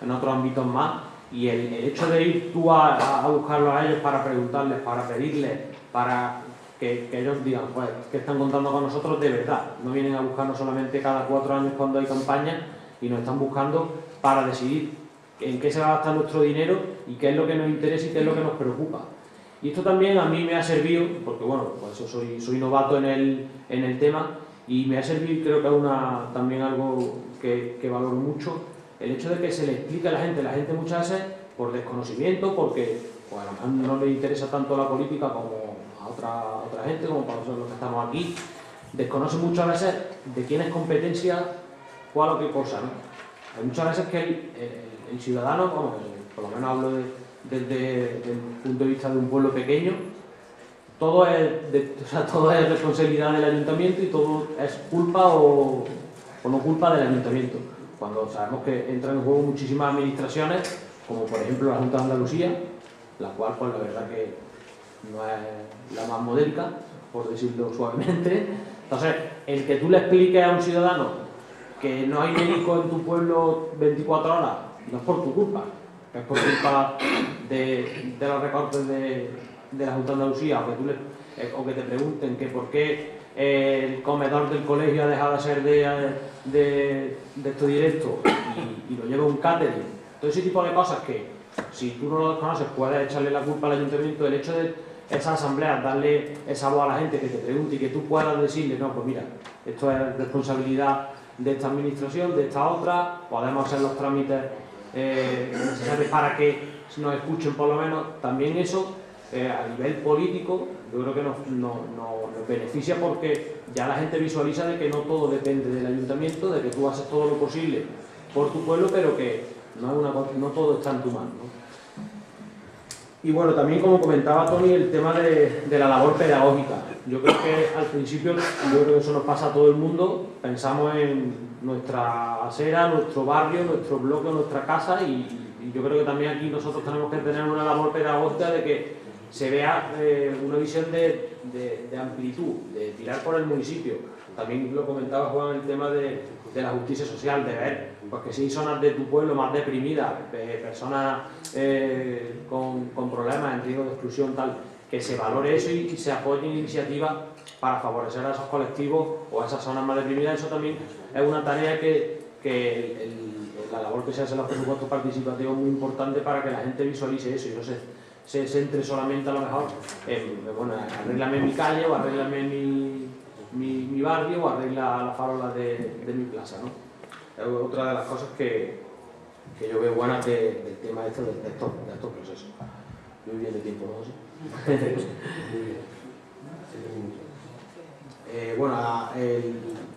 en otros ámbitos más. Y el, hecho de ir tú a, a, buscarlos a ellos para preguntarles, para pedirles, para que, que, ellos digan, pues, que están contando con nosotros de verdad. No vienen a buscarnos solamente cada cuatro años cuando hay campaña y nos están buscando para decidir en qué se va a gastar nuestro dinero y qué es lo que nos interesa y qué es lo que nos preocupa. Y esto también a mí me ha servido, porque bueno, pues soy, soy novato en el, en el tema, y me ha servido, creo que una, también algo que, que valoro mucho, el hecho de que se le explique a la gente, la gente muchas veces por desconocimiento, porque pues, no le interesa tanto la política como a otra, otra gente, como para nosotros los que estamos aquí, desconoce muchas veces de quién es competencia, cuál o qué cosa. ¿no? Hay muchas veces que el, el, ciudadano, vamos, por lo menos hablo de, desde el punto de vista de un pueblo pequeño, todo es, o sea, todo es responsabilidad del ayuntamiento y todo es culpa o, o no culpa del ayuntamiento. Cuando sabemos que entran en juego muchísimas administraciones, como por ejemplo la Junta de Andalucía, la cual pues la verdad que no es la más modélica, por decirlo suavemente. Entonces, el que tú le expliques a un ciudadano que no hay médico en tu pueblo 24 horas, no es por tu culpa, es por culpa de, los recortes de, de, la Junta de Andalucía, eh, o que te pregunten que por qué el comedor del colegio ha dejado de ser de, de, de directo y, lo lleva un catering. Todo ese tipo de cosas que, si tú no lo conoces, puedes echarle la culpa al ayuntamiento. El hecho de esa asamblea, darle esa voz a la gente que te pregunte y que tú puedas decirle, no, pues mira, esto es responsabilidad de esta administración, de esta otra, podemos hacer los trámites eh, para que nos escuchen por lo menos. También eso, eh, a nivel político, yo creo que nos, beneficia porque ya la gente visualiza de que no todo depende del ayuntamiento, de que tú haces todo lo posible por tu pueblo, pero que no, todo está en tu mano. ¿no? Y bueno, también como comentaba Tony, el tema de, la labor pedagógica. Yo creo que al principio, yo creo que eso nos pasa a todo el mundo, pensamos en nuestra acera, nuestro barrio, nuestro bloque, nuestra casa y, yo creo que también aquí nosotros tenemos que tener una labor pedagógica de que se vea eh, una visión de, de, de, amplitud, de tirar por el municipio. También lo comentaba Juan el tema de, de la justicia social, de ver pues que si hay zonas de tu pueblo más deprimidas, eh, personas eh, con, con, problemas en riesgo de exclusión, tal, que se valore eso y, se apoyen iniciativas para favorecer a esos colectivos o a esas zonas más deprimidas. Eso también es una tarea que, que el, el, la labor que se hace en los presupuestos participativos es muy importante para que la gente visualice eso y no se, se centre solamente a lo mejor en, arréglame mi calle o arréglame mi, mi, barrio o arregla la farola de, de mi plaza. ¿no? es otra de las cosas que, que yo veo buenas de, del tema este, de, estos, de estos procesos. Muy bien de tiempo, ¿no? Eh, bueno,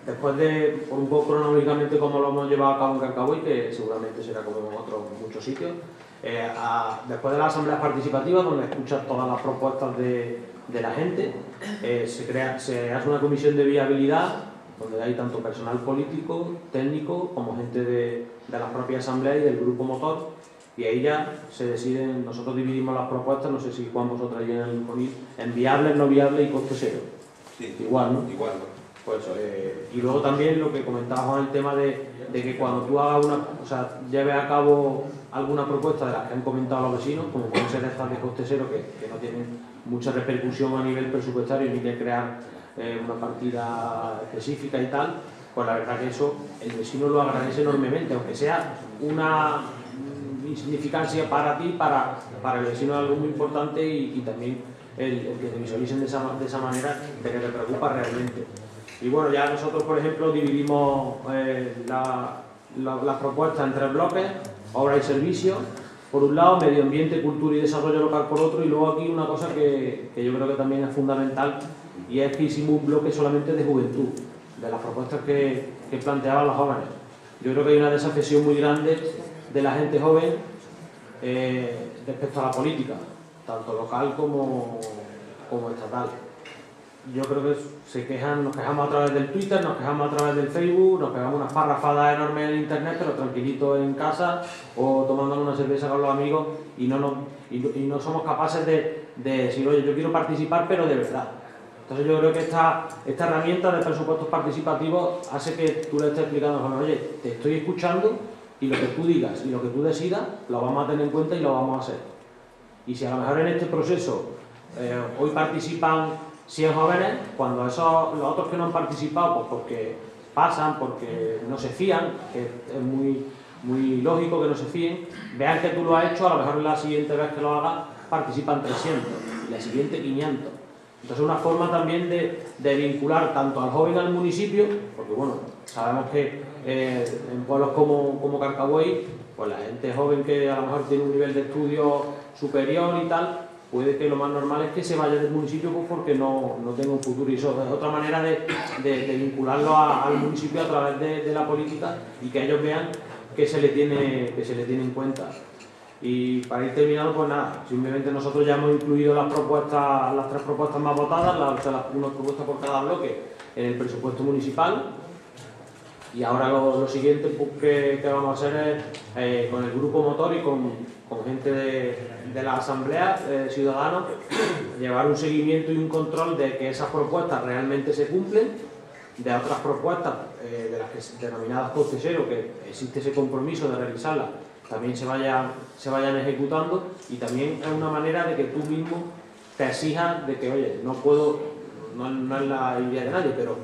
después de, un poco cronológicamente como lo hemos llevado a cabo en Carcaboy, que seguramente será como en otros muchos sitios, eh, después de las asambleas participativas, donde escuchas todas las propuestas de, de la gente, eh, se, crea, se hace una comisión de viabilidad donde hay tanto personal político, técnico, como gente de, de la propia asamblea y del grupo motor, y ahí ya se deciden, nosotros dividimos las propuestas, no sé si Juan vosotros llenan en viables, no viables y coste cero. Sí, igual, ¿no? Igual, Pues, eh, y luego también lo que comentaba Juan, el tema de, de, que cuando tú hagas una, o sea, lleves a cabo alguna propuesta de las que han comentado los vecinos, como pueden ser estas de coste cero, que, que no tienen mucha repercusión a nivel presupuestario ni de crear eh, una partida específica y tal, pues la verdad que eso el vecino lo agradece enormemente, aunque sea una insignificancia para ti, para, para el vecino es algo muy importante y, y también el, el, que te visualicen de esa, de esa manera, de que te preocupa realmente. Y bueno, ya nosotros, por ejemplo, dividimos eh, la, la, en tres bloques, obra y servicios, por un lado, medio ambiente, cultura y desarrollo local por otro, y luego aquí una cosa que, que yo creo que también es fundamental, y es que hicimos un bloque solamente de juventud, de las propuestas que, que planteaban los jóvenes. Yo creo que hay una desafección muy grande de la gente joven eh, respecto a la política, tanto local como, como estatal. Yo creo que se quejan, nos quejamos a través del Twitter, nos quejamos a través del Facebook, nos pegamos unas parrafadas enormes en internet, pero tranquilito en casa o tomando una cerveza con los amigos y no, no, y, y no somos capaces de, de decir, oye, yo quiero participar, pero de verdad. Entonces yo creo que esta, esta herramienta de presupuestos participativos hace que tú le estés explicando, oye, te estoy escuchando y lo que tú digas y lo que tú decidas lo vamos a tener en cuenta y lo vamos a hacer. Y si a lo mejor en este proceso eh, hoy participan 100 jóvenes, cuando esos, los otros que no han participado, pues porque pasan porque no se fían, que es muy, muy lógico que no se fíen, vean que tú lo has hecho, a lo mejor la siguiente vez que lo hagas participan 300 y la siguiente 500. Entonces una forma también de, de vincular tanto al joven al municipio, porque bueno, sabemos que eh, en pueblos como, como Carcabuey, pues la gente joven que a lo mejor tiene un nivel de estudio superior y tal, puede que lo más normal es que se vaya del municipio pues porque no, no tenga un futuro y eso es otra manera de, de, vincularlo al municipio a través de, la política y que ellos vean que se le tiene, que se le tiene en cuenta. Y para ir terminando, pues nada, simplemente nosotros ya hemos incluido las propuestas, las tres propuestas más votadas, las, las, una propuesta por cada bloque en el presupuesto municipal. Y ahora lo, siguiente pues, que, vamos a hacer es eh, con el grupo motor y con, gente de, la asamblea eh, ciudadanos llevar un seguimiento y un control de que esas propuestas realmente se cumplen, de otras propuestas eh, de las denominadas coste que existe ese compromiso de realizarlas también se vayan, se vayan ejecutando y también es una manera de que tú mismo te exijas de que, oye, no puedo, no, no es la idea de nadie, pero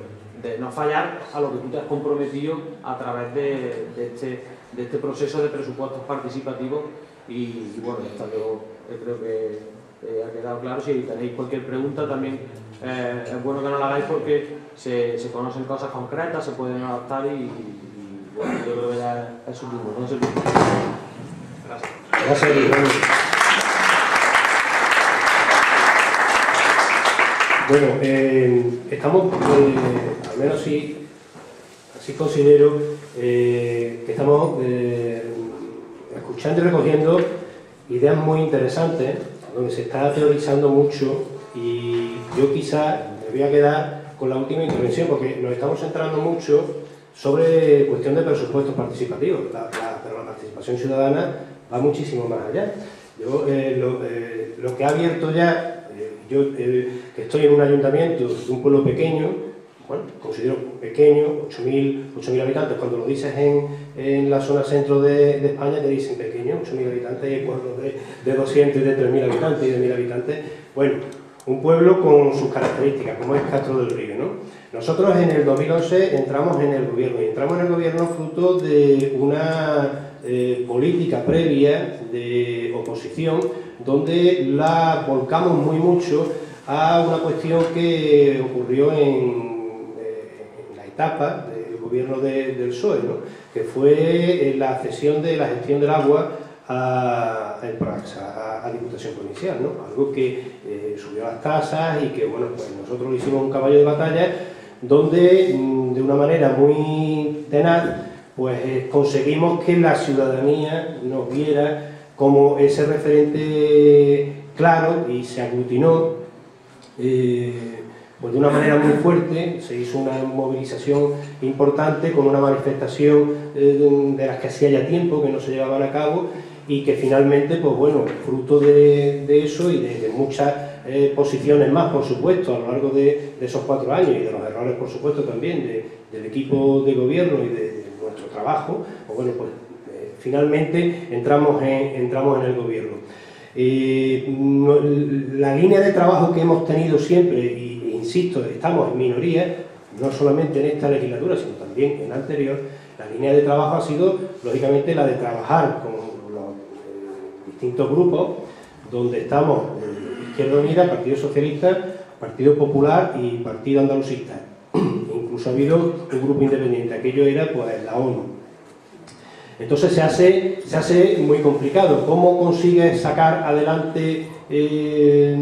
de no fallar a lo que tú te has comprometido a través de, de, este, de este, proceso de presupuestos participativos y, y bueno, esto yo creo que eh, ha quedado claro. Si tenéis cualquier pregunta también eh, es bueno que no la hagáis porque se, se, conocen cosas concretas, se pueden adaptar y, y bueno, yo creo que ya es un No sé. Gracias. Gracias, Bueno, eh, estamos, eh, al menos sí, así considero eh, que estamos escuchando y recogiendo ideas muy interesantes, donde se está teorizando mucho y yo quizás me voy a quedar con la última intervención porque nos estamos centrando mucho sobre cuestión de presupuestos participativos, pero la participación ciudadana va muchísimo más allá. Yo lo, lo que ha abierto ya yo eh, que estoy en un ayuntamiento de un pueblo pequeño, bueno, considero pequeño, 8.000 habitantes, cuando lo dices en, en la zona centro de, España te dicen pequeño, 8.000 habitantes, y pueblos de, de 200 y de 3.000 habitantes y de 1.000 habitantes. Bueno, un pueblo con sus características, como es Castro del Río. ¿no? Nosotros en el 2011 entramos en el gobierno, y entramos en el gobierno fruto de una eh, política previa de oposición donde la volcamos muy mucho a una cuestión que ocurrió en, eh, la etapa del gobierno de, del PSOE, ¿no? que fue la cesión de la gestión del agua a, a, a Diputación Provincial, ¿no? algo que eh, subió las tasas y que bueno, pues nosotros hicimos un caballo de batalla donde mm, de una manera muy tenaz pues eh, conseguimos que la ciudadanía nos viera como ese referente claro y se aglutinó eh, pues de una manera muy fuerte, se hizo una movilización importante con una manifestación eh, de las que hacía ya tiempo que no se llevaban a cabo y que finalmente, pues bueno, fruto de, eso y de, de muchas eh, posiciones más, por supuesto, a lo largo de, de, esos cuatro años y de los errores, por supuesto, también del equipo de gobierno y de, nuestro trabajo, pues bueno, pues finalmente entramos en, el gobierno. No, la línea de trabajo que hemos tenido siempre, e insisto, estamos en minoría, no solamente en esta legislatura, sino también en la anterior, la línea de trabajo ha sido, lógicamente, la de trabajar con los eh, distintos grupos, donde estamos eh, Izquierda Unida, Partido Socialista, Partido Popular y Partido Andalucista. Incluso ha habido un grupo independiente, aquello era pues la ONU. Entonces se hace, se hace muy complicado. ¿Cómo consigues sacar adelante, eh,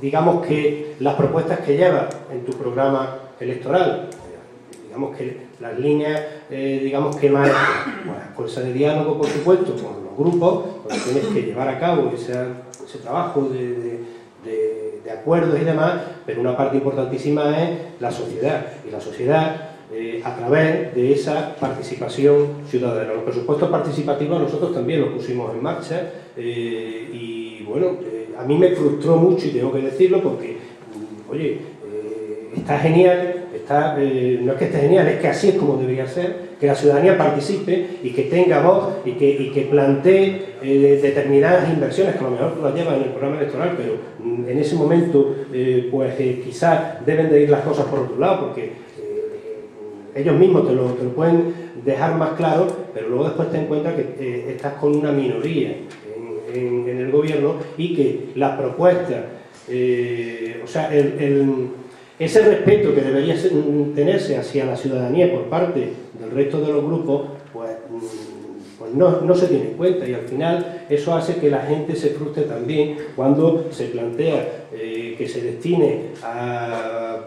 digamos que las propuestas que llevas en tu programa electoral? Digamos que las líneas, eh, digamos que más, bueno, fuerza de diálogo, por supuesto, con los grupos, tienes que llevar a cabo ese, ese trabajo de, de, de acuerdos y demás, pero una parte importantísima es la sociedad. Y la sociedad eh, a través de esa participación ciudadana. Los presupuestos participativos nosotros también los pusimos en marcha eh, y bueno, eh, a mí me frustró mucho y tengo que decirlo porque, mm, oye, está genial, está, no es que esté genial, es que así es como debería ser, que la ciudadanía participe y que tenga voz y que, y que plantee determinadas inversiones, que a lo mejor las llevas en el programa electoral, pero mm, en ese momento pues quizás deben de ir las cosas por otro lado, porque ellos mismos te lo, te lo, pueden dejar más claro, pero luego después te encuentras que eh, estás con una minoría en, el gobierno y que las propuestas, eh, o sea, ese respeto que debería tenerse hacia la ciudadanía por parte del resto de los grupos, pues no, se tiene en cuenta y al final eso hace que la gente se frustre también cuando se plantea eh, que se destine a,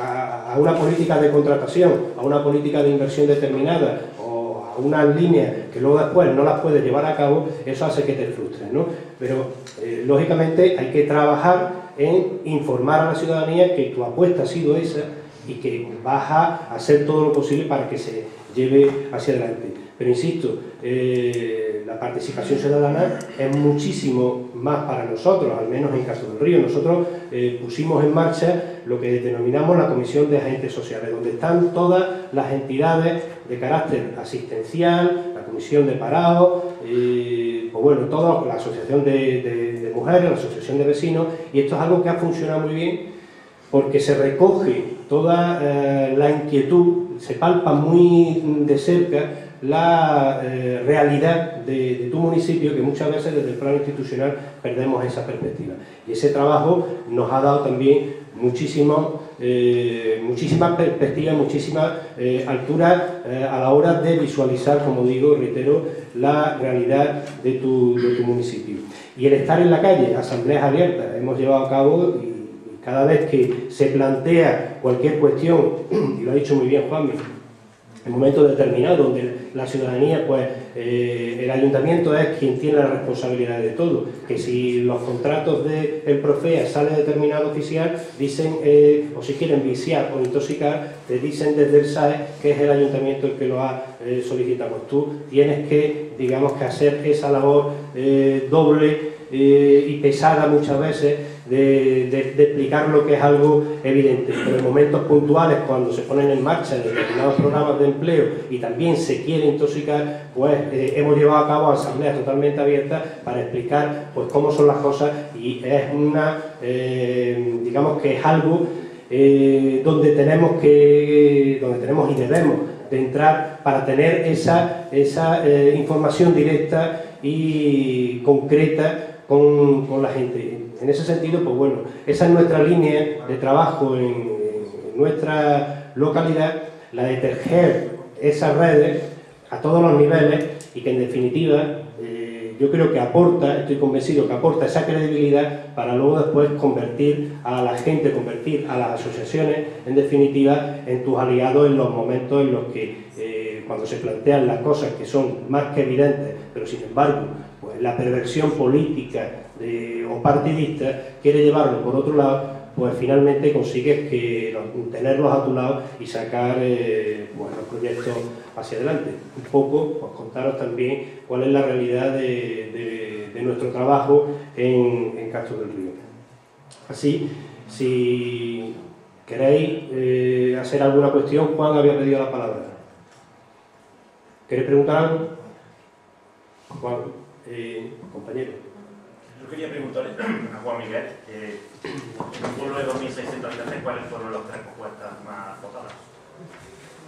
a, a, una política de contratación, a una política de inversión determinada o a unas líneas que luego después no las puedes llevar a cabo, eso hace que te frustres. ¿no? Pero eh, lógicamente hay que trabajar en informar a la ciudadanía que tu apuesta ha sido esa y que vas a hacer todo lo posible para que se lleve hacia adelante. Pero insisto, eh, la participación ciudadana es muchísimo más para nosotros, al menos en caso del río. Nosotros eh, pusimos en marcha lo que denominamos la Comisión de Agentes Sociales, donde están todas las entidades de carácter asistencial, la Comisión de Parados, eh, pues bueno, todo, la Asociación de, Mujeres, la Asociación de Vecinos, y esto es algo que ha funcionado muy bien porque se recoge toda la inquietud, se palpa muy de cerca la eh, realidad de, de, tu municipio que muchas veces desde el plano institucional perdemos esa perspectiva. Y ese trabajo nos ha dado también muchísimo, eh, muchísima perspectiva, muchísima eh, altura eh, a la hora de visualizar, como digo, reitero, la realidad de tu, de tu municipio. Y el estar en la calle, asambleas abiertas, hemos llevado a cabo y cada vez que se plantea cualquier cuestión, y lo ha dicho muy bien Juanmi, en momentos determinados donde la ciudadanía, pues eh, el ayuntamiento es quien tiene la responsabilidad de todo, que si los contratos del de Profea sale determinado oficial, dicen, eh, o si quieren viciar o intoxicar, te dicen desde el SAE que es el ayuntamiento el que lo ha eh, solicitado. Tú tienes que, digamos, que hacer esa labor doble y pesada muchas veces, de, explicar lo que es algo evidente. Pero en momentos puntuales, cuando se ponen en marcha determinados programas de empleo y también se quiere intoxicar, pues eh, hemos llevado a cabo asambleas totalmente abiertas para explicar pues cómo son las cosas y es una, eh, digamos que es algo eh, donde tenemos que, donde tenemos y debemos de entrar para tener esa, esa información directa y concreta con, la gente. En ese sentido, pues bueno, esa es nuestra línea de trabajo en, nuestra localidad, la de tejer esas redes a todos los niveles y que en definitiva eh, yo creo que aporta, estoy convencido que aporta esa credibilidad para luego después convertir a la gente, convertir a las asociaciones en definitiva en tus aliados en los momentos en los que eh, cuando se plantean las cosas que son más que evidentes, pero sin embargo la perversión política o partidista quiere llevarlo por otro lado, pues finalmente consigues tenerlos a tu lado y sacar eh, pues, los proyectos hacia adelante. Un poco, pues contaros también cuál es la realidad de nuestro trabajo en, en, Castro del Río. Así, si queréis eh, hacer alguna cuestión, Juan había pedido la palabra. ¿Queréis preguntar algo? Juan, eh, compañero. Yo quería preguntarle a Juan Miguel, eh, en un pueblo de 2.600 habitantes, ¿cuáles fueron las tres propuestas más votadas?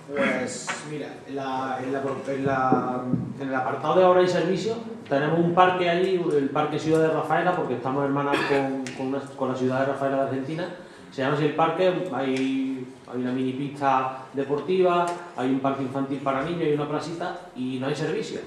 Pues mira, en, la, en, la, en, la, en, el apartado de obra y servicios tenemos un parque allí, el Parque Ciudad de Rafaela, porque estamos hermanados con, con, una, con, la ciudad de Rafaela de Argentina. Se llama así el parque, hay, hay una mini pista deportiva, hay un parque infantil para niños y una placita y no hay servicios.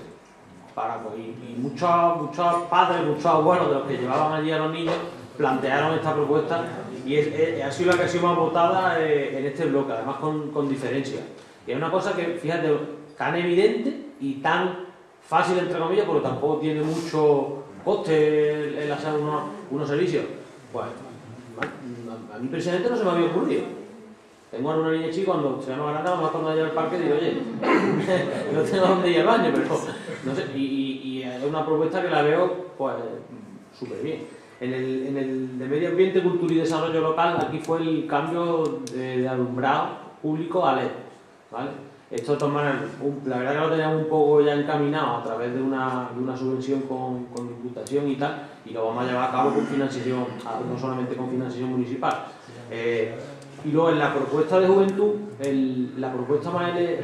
Pues, y, muchos, muchos padres, muchos abuelos de los que llevaban allí a los niños plantearon esta propuesta y es, ha sido la que ha sido más votada eh, en este bloque, además con, con diferencia. Y es una cosa que, fíjate, tan evidente y tan fácil, entre comillas, porque tampoco tiene mucho coste el hacer unos, unos servicios. Pues a, mí personalmente no se me había ocurrido. Tengo una niña cuando se llama grande, vamos cuando vaya al parque digo, oye, no tengo dónde ir al baño, pero no sé, y, es una propuesta que la veo, pues, súper bien. En el, en el de Medio Ambiente, Cultura y Desarrollo Local, aquí fue el cambio de, alumbrado público a LED. ¿vale? Esto maneras, la verdad que lo teníamos un poco ya encaminado a través de una, de una subvención con, con diputación y tal, y lo vamos a llevar a cabo con financiación, no solamente con financiación municipal. Eh, Y luego en la propuesta de juventud, la propuesta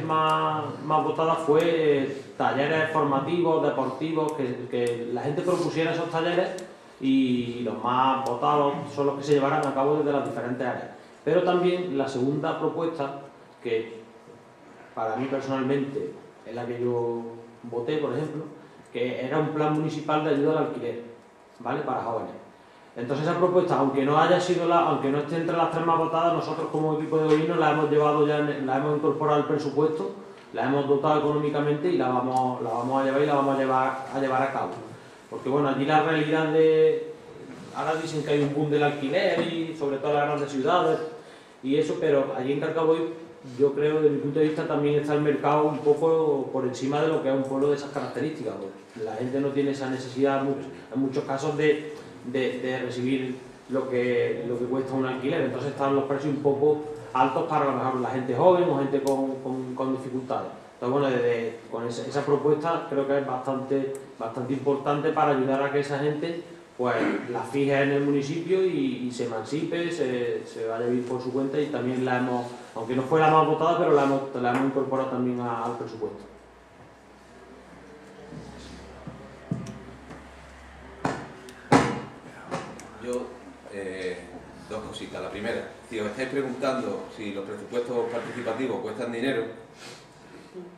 más, votada fue talleres formativos, deportivos, que, que la gente propusiera esos talleres y los más votados son los que se llevarán a cabo desde las diferentes áreas. Pero también la segunda propuesta, que para mí personalmente es la que yo voté, por ejemplo, que era un plan municipal de ayuda al alquiler, ¿vale? Para jóvenes. Entonces esa propuesta, aunque no haya sido la, aunque no esté entre las tres más votadas, nosotros como equipo de gobierno la hemos llevado ya, la hemos incorporado al presupuesto, la hemos dotado económicamente y la vamos, la vamos a llevar y la vamos a llevar a llevar a cabo. Porque bueno, allí la realidad de ahora dicen que hay un boom del alquiler y sobre todo en las grandes ciudades y eso, pero allí en Carcaboy yo creo desde mi punto de vista también está el mercado un poco por encima de lo que es un pueblo de esas características. porque La gente no tiene esa necesidad en muchos casos de, de- recibir lo que, lo que cuesta un alquiler, entonces están los precios un poco altos para a lo la gente joven o gente con, con- dificultades. Entonces, bueno, con esa, propuesta creo que es bastante, bastante importante para ayudar a que esa gente pues la fije en el municipio y, se emancipe, se, se vaya a vivir por su cuenta y también la hemos, aunque no fue la más votada, pero la hemos, la hemos incorporado también al presupuesto. Yo, eh, dos cositas. La primera, si os estáis preguntando si los presupuestos participativos cuestan dinero,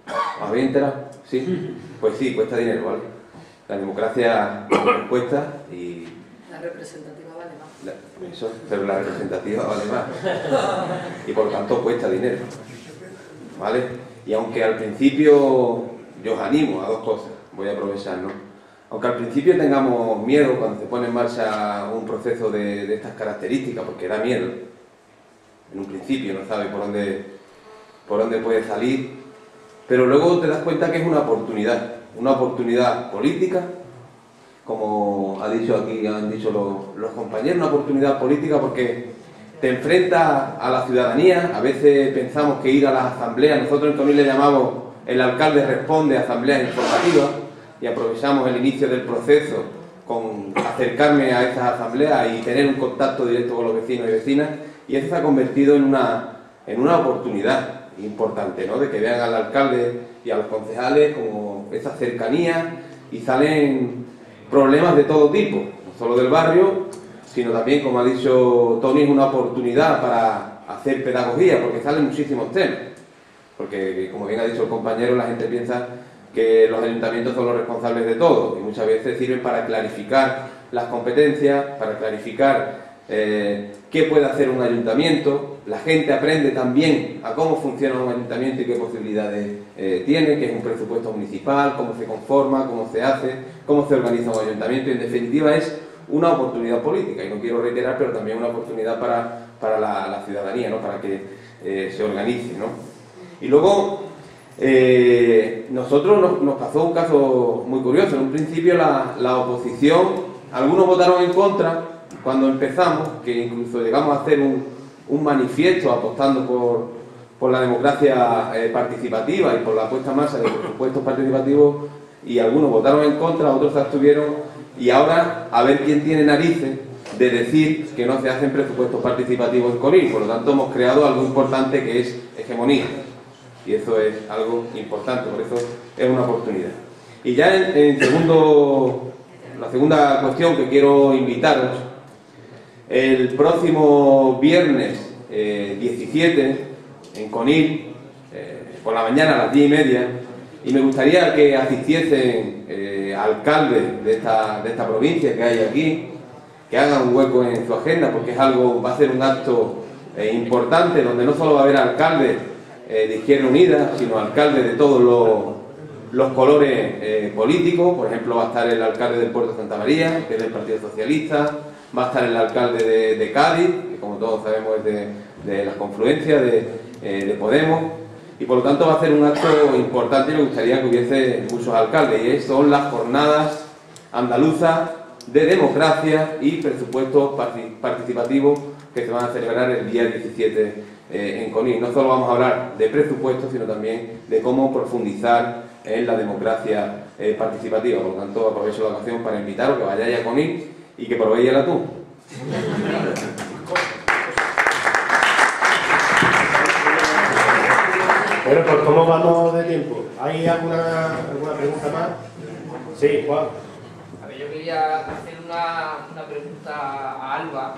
¿os habéis enterado? ¿Sí? Pues sí, cuesta dinero, ¿vale? La democracia cuesta y La representativa vale más. la- eso, pero la representativa vale más. Y por lo tanto cuesta dinero. ¿Vale? Y aunque al principio yo os animo a dos cosas, voy a aprovechar, ¿no? Aunque al principio tengamos miedo cuando se pone en marcha un proceso de, estas características, porque da miedo, en un principio no sabes por dónde, por dónde puede salir, pero luego te das cuenta que es una oportunidad, una oportunidad política, como ha dicho aquí, han dicho los, los compañeros, una oportunidad política porque te enfrentas a la ciudadanía, a veces pensamos que ir a las asambleas, nosotros en Conil le llamamos el alcalde responde a asambleas informativas y aprovechamos el inicio del proceso con acercarme a esas asambleas y tener un contacto directo con los vecinos y vecinas y eso se ha convertido en una, en una oportunidad importante, ¿no? de que vean al alcalde y a los concejales como esa cercanía y salen problemas de todo tipo, no solo del barrio, sino también, como ha dicho Tony, es una oportunidad para hacer pedagogía, porque salen muchísimos temas. Porque, como bien ha dicho el compañero, la gente piensa que los ayuntamientos son los responsables de todo y muchas veces sirven para clarificar las competencias, para clarificar eh, qué puede hacer un ayuntamiento. La gente aprende también a cómo funciona un ayuntamiento y qué posibilidades eh, tiene, qué es un presupuesto municipal, cómo se conforma, cómo se hace, cómo se organiza un ayuntamiento. Y en definitiva es una oportunidad política, y no quiero reiterar, pero también una oportunidad para, para la, la ciudadanía, ¿no? para que eh, se organice. ¿no? Y luego, eh, nosotros nos, pasó un caso muy curioso. En un principio la, oposición, algunos votaron en contra cuando empezamos, que incluso llegamos a hacer un, manifiesto apostando por, la democracia eh, participativa y por la puesta en marcha de presupuestos participativos, y algunos votaron en contra, otros se abstuvieron, y ahora a ver quién tiene narices de decir que no se hacen presupuestos participativos en Conil. Por lo tanto, hemos creado algo importante que es hegemonía. Y eso es algo importante, por eso es una oportunidad. Y ya en, segundo, la segunda cuestión que quiero invitaros, el próximo viernes eh, 17 en Conil, eh, por la mañana a las 10 y media, y me gustaría que asistiesen eh, alcaldes de esta, de esta provincia que hay aquí, que hagan un hueco en su agenda, porque es algo, va a ser un acto eh, importante donde no solo va a haber alcaldes eh, de Izquierda Unida, sino alcaldes de todos los, los colores eh, políticos. Por ejemplo, va a estar el alcalde del Puerto de Santa María, que es del Partido Socialista, va a estar el alcalde de, de Cádiz, que como todos sabemos es de, de las confluencias de, eh, de Podemos, y por lo tanto va a ser un acto importante y me gustaría que hubiese muchos alcaldes, y son las jornadas andaluzas de democracia y presupuestos parti- participativos que se van a celebrar el día 17 eh, en Conil. No solo vamos a hablar de presupuestos, sino también de cómo profundizar en la democracia eh, participativa. Por lo tanto, aprovecho la ocasión para invitaros a que vayáis a Conil y que probéis el atún. Bueno, pues ¿cómo vamos de tiempo? ¿Hay alguna, alguna pregunta más? Sí, Juan. A ver, yo quería hacer una, una pregunta a Alba,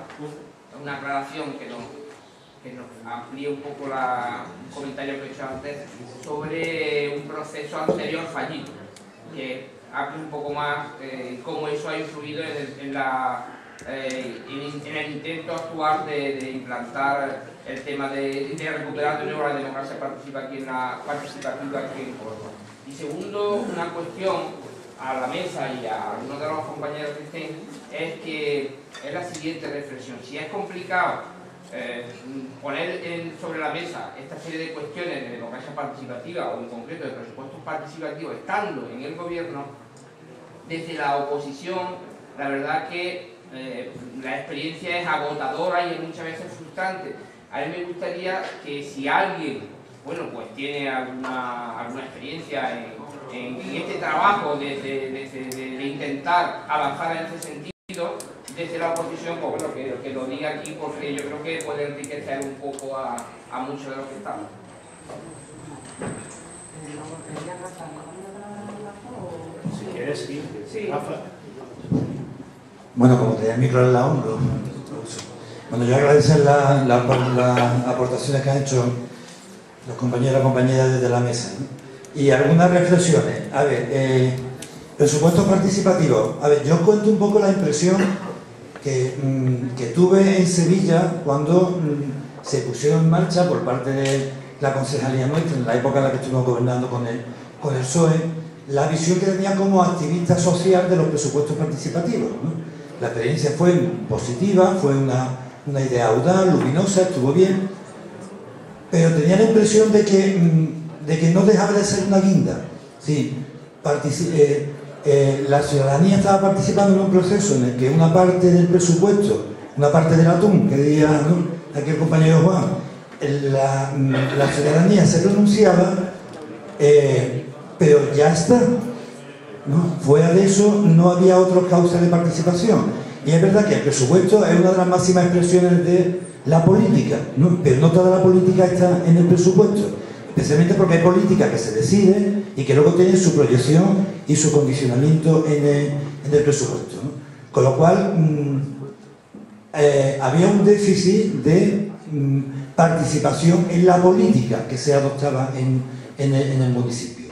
una aclaración que nos, que nos amplíe un poco la, un comentario que he hecho antes sobre un proceso anterior fallido, que hable un poco más eh, cómo eso ha influido en el, en la, eh, en, en el intento actual de, de implantar el tema de, de recuperar de nuevo la democracia participativa aquí en, la, participativa aquí en Córdoba. Y segundo, una cuestión a la mesa y a algunos de los compañeros que estén, es que es la siguiente reflexión. Si es complicado eh, poner sobre la mesa esta serie de cuestiones de democracia participativa o en concreto de presupuestos participativos estando en el gobierno, desde la oposición, la verdad que eh, la experiencia es agotadora y es muchas veces frustrante. A mí me gustaría que si alguien, bueno, pues tiene alguna, alguna experiencia en, este trabajo de- de intentar avanzar en ese sentido, desde la oposición, pues bueno, que, que lo diga aquí porque yo creo que puede enriquecer un poco a, a muchos de los que estamos. Si quieres, sí. Sí. Rafa. Bueno, como tenía el micro lo, lo uso. Bueno, yo agradecer la- la- las aportaciones que han hecho los compañeros y compañeras desde la mesa. ¿no? Y algunas reflexiones. A ver, eh, presupuestos participativos. A ver, yo os cuento un poco la impresión que, mm, tuve en Sevilla cuando mm, se pusieron en marcha por parte de la concejalía nuestra, en la época en la que estuvimos gobernando con el, con el PSOE, la visión que tenía como activista social de los presupuestos participativos. La experiencia fue positiva, fue una, una idea audaz, luminosa, estuvo bien, pero tenía la impresión de que, mm, de que no dejaba de ser una guinda. Sí, eh, eh, la ciudadanía estaba participando en un proceso en el que una parte del presupuesto, una parte del atún, que diría ¿no? aquí el compañero Juan, la, mm, la ciudadanía se renunciaba, eh, pero ya está. ¿no? Fuera de eso no había otros causas de participación. Y es verdad que el presupuesto es una de las máximas expresiones de la política, pero no toda la política está en el presupuesto, especialmente porque hay política que se decide y que luego tiene su proyección y su condicionamiento en el, presupuesto. Con lo cual, mm, eh, había un déficit de mm, participación en la política que se adoptaba en, el, municipio.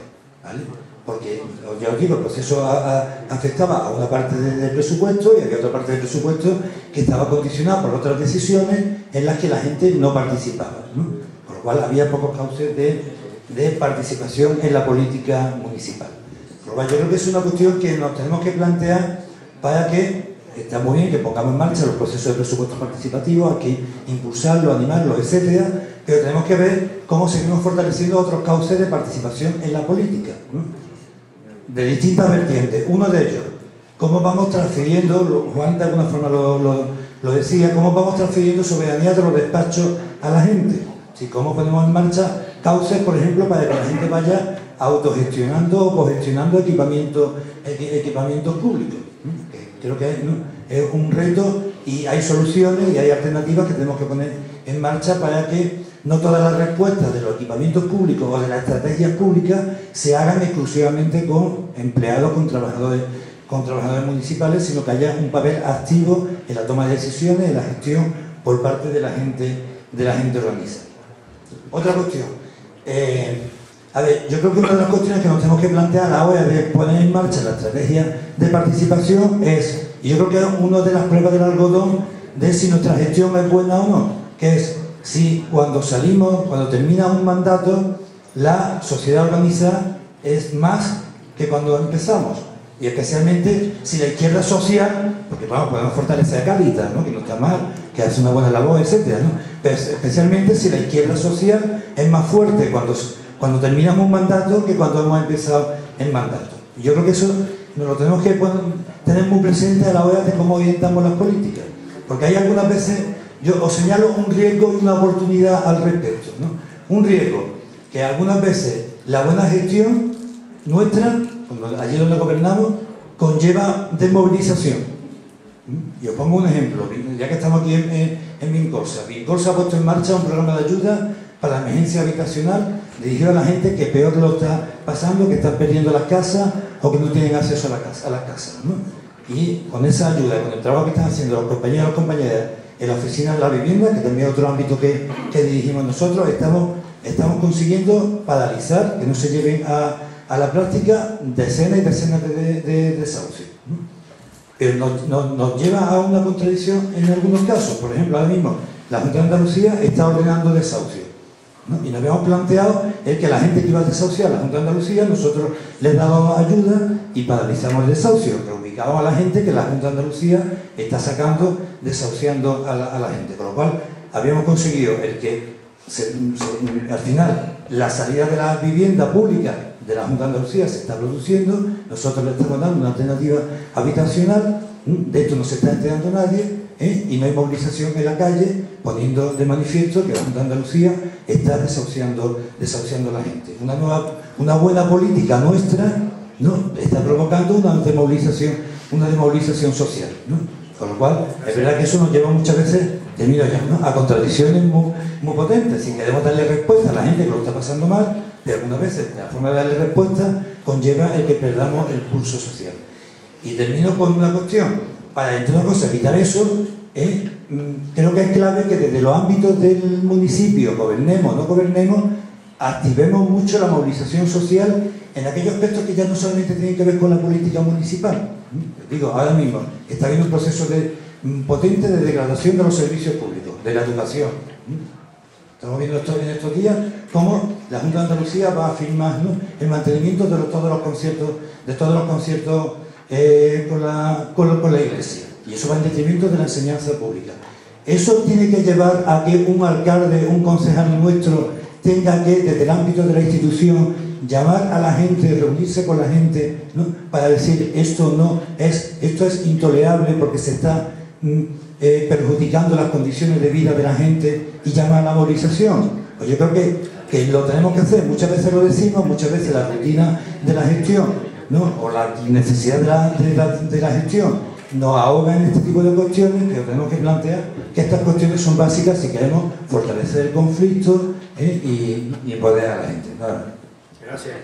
Porque, ya os digo, el proceso a- afectaba a una parte de- del presupuesto y había otra parte del presupuesto que estaba condicionada por otras decisiones en las que la gente no participaba. ¿no? Lo cual había pocos cauces de, participación en la política municipal. Cual yo creo que es una cuestión que nos tenemos que plantear para que está muy bien que pongamos en marcha los procesos de presupuestos participativos, hay que impulsarlo, animarlo, etcétera, pero tenemos que ver cómo seguimos fortaleciendo otros cauces de participación en la política, de distintas vertientes. Uno de ellos, cómo vamos transfiriendo, Juan de alguna forma lo- lo decía, cómo vamos transfiriendo soberanía de los despachos a la gente. Si cómo ponemos en marcha cauces, por ejemplo, para que la gente vaya autogestionando o cogestionando equipamiento, equi- equipamientos públicos. Que creo que es, es un reto y hay soluciones y hay alternativas que tenemos que poner en marcha para que no todas las respuestas de los equipamientos públicos o de las estrategias públicas se hagan exclusivamente con empleados, con trabajadores, con trabajadores municipales, sino que haya un papel activo en la toma de decisiones, en la gestión por parte de la gente, de la gente organizada. Otra cuestión. eh, a ver, yo creo que una de las cuestiones que nos tenemos que plantear a la hora de poner en marcha la estrategia de participación es, y yo creo que es una de las pruebas del algodón de si nuestra gestión es buena o no, que es si cuando salimos, cuando termina un mandato, la sociedad organizada es más que cuando empezamos. Y especialmente si la izquierda social, porque vamos, podemos fortalecer a Carita, ¿no? que no está mal, que hace una buena labor, etcétera, ¿no? Pero especialmente si la izquierda social es más fuerte cuando, cuando terminamos un mandato que cuando hemos empezado el mandato. Y yo creo que eso nos lo tenemos que tener muy presente a la hora de cómo orientamos las políticas. Porque hay algunas veces, yo os señalo un riesgo y una oportunidad al respecto. ¿no? Un riesgo que algunas veces la buena gestión nuestra, allí donde gobernamos, conlleva desmovilización. Y os pongo un ejemplo, ya que estamos aquí en, en, Vincorsa. Vincorsa ha puesto en marcha un programa de ayuda para la emergencia habitacional dirigido a la gente que peor lo está pasando, que están perdiendo las casas o que no tienen acceso a, la casa, las casas. Y con esa ayuda, con el trabajo que están haciendo los compañeros y las compañeras en la oficina de la vivienda, que también es otro ámbito que, que dirigimos nosotros, estamos, estamos consiguiendo paralizar, que no se lleven a, a la práctica decenas y decenas de, de, de desahucios. nos, lleva a una contradicción en algunos casos. Por ejemplo, ahora mismo la Junta de Andalucía está ordenando desahucios. Y nos habíamos planteado el que la gente que iba a desahuciar la Junta de Andalucía, nosotros les dábamos ayuda y paralizamos el desahucio, reubicábamos a la gente que la Junta de Andalucía está sacando, desahuciando a la, gente. Con lo cual, habíamos conseguido el que al final la salida de la vivienda pública de la Junta de Andalucía se está produciendo, nosotros le estamos dando una alternativa habitacional, de esto no se está enterando nadie, ¿eh? y no hay movilización en la calle poniendo de manifiesto que la Junta de Andalucía está desahuciando, desahuciando a la gente. Una, nueva, una buena política nuestra ¿no? está provocando una demovilización, una demovilización social. ¿no? Con lo cual, es verdad que eso nos lleva muchas veces, a contradicciones muy, muy potentes. Si queremos darle respuesta a la gente que lo está pasando mal, de algunas veces la forma de darle respuesta conlleva el que perdamos el pulso social. Y termino con una cuestión, para entre otras cosas evitar eso, ¿eh? Mm, creo que es clave que desde los ámbitos del municipio, gobernemos o no gobernemos, activemos mucho la movilización social en aquellos aspectos que ya no solamente tienen que ver con la política municipal. Digo, ahora mismo está habiendo un proceso de, mm, potente de degradación de los servicios públicos, de la educación. Estamos viendo esto en estos días cómo la Junta de Andalucía va a firmar el mantenimiento de todos los conciertos, de todos los conciertos eh, con, la, con, con la Iglesia. Y eso va en detrimento de la enseñanza pública. Eso tiene que llevar a que un alcalde, un concejal nuestro, tenga que, desde el ámbito de la institución, llamar a la gente, reunirse con la gente, ¿no? para decir esto no es, esto es intolerable porque se está mm, eh, perjudicando las condiciones de vida de la gente y llamar a la movilización. Pues yo creo que, que lo tenemos que hacer, muchas veces lo decimos, muchas veces la rutina de la gestión ¿no? o la necesidad de la, de la- de la gestión nos ahoga en este tipo de cuestiones, pero tenemos que plantear que estas cuestiones son básicas si queremos fortalecer el conflicto ¿eh? y, y empoderar a la gente. Nada. Gracias.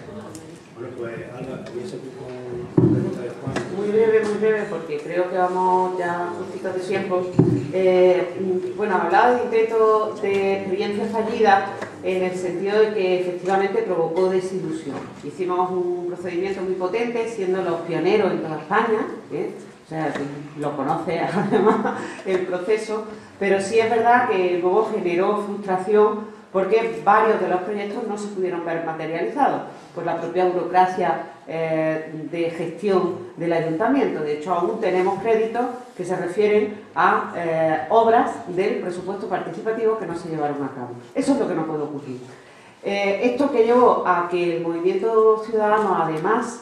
Bueno, pues Alba, comienza tú con la pregunta de Juan. Muy breve, muy breve, porque creo que vamos ya justitos de tiempo. Eh, bueno, hablaba de intento de experiencia fallida en el sentido de que efectivamente provocó desilusión. Hicimos un procedimiento muy potente, siendo los pioneros en toda España, ¿eh? o sea, lo conoce además el proceso, pero sí es verdad que luego generó frustración porque varios de los proyectos no se pudieron ver materializados por la propia burocracia eh, de gestión del ayuntamiento. De hecho, aún tenemos créditos que se refieren a eh, obras del presupuesto participativo que no se llevaron a cabo. Eso es lo que no puede ocurrir. Eh, esto que llevó a que el movimiento ciudadano, además,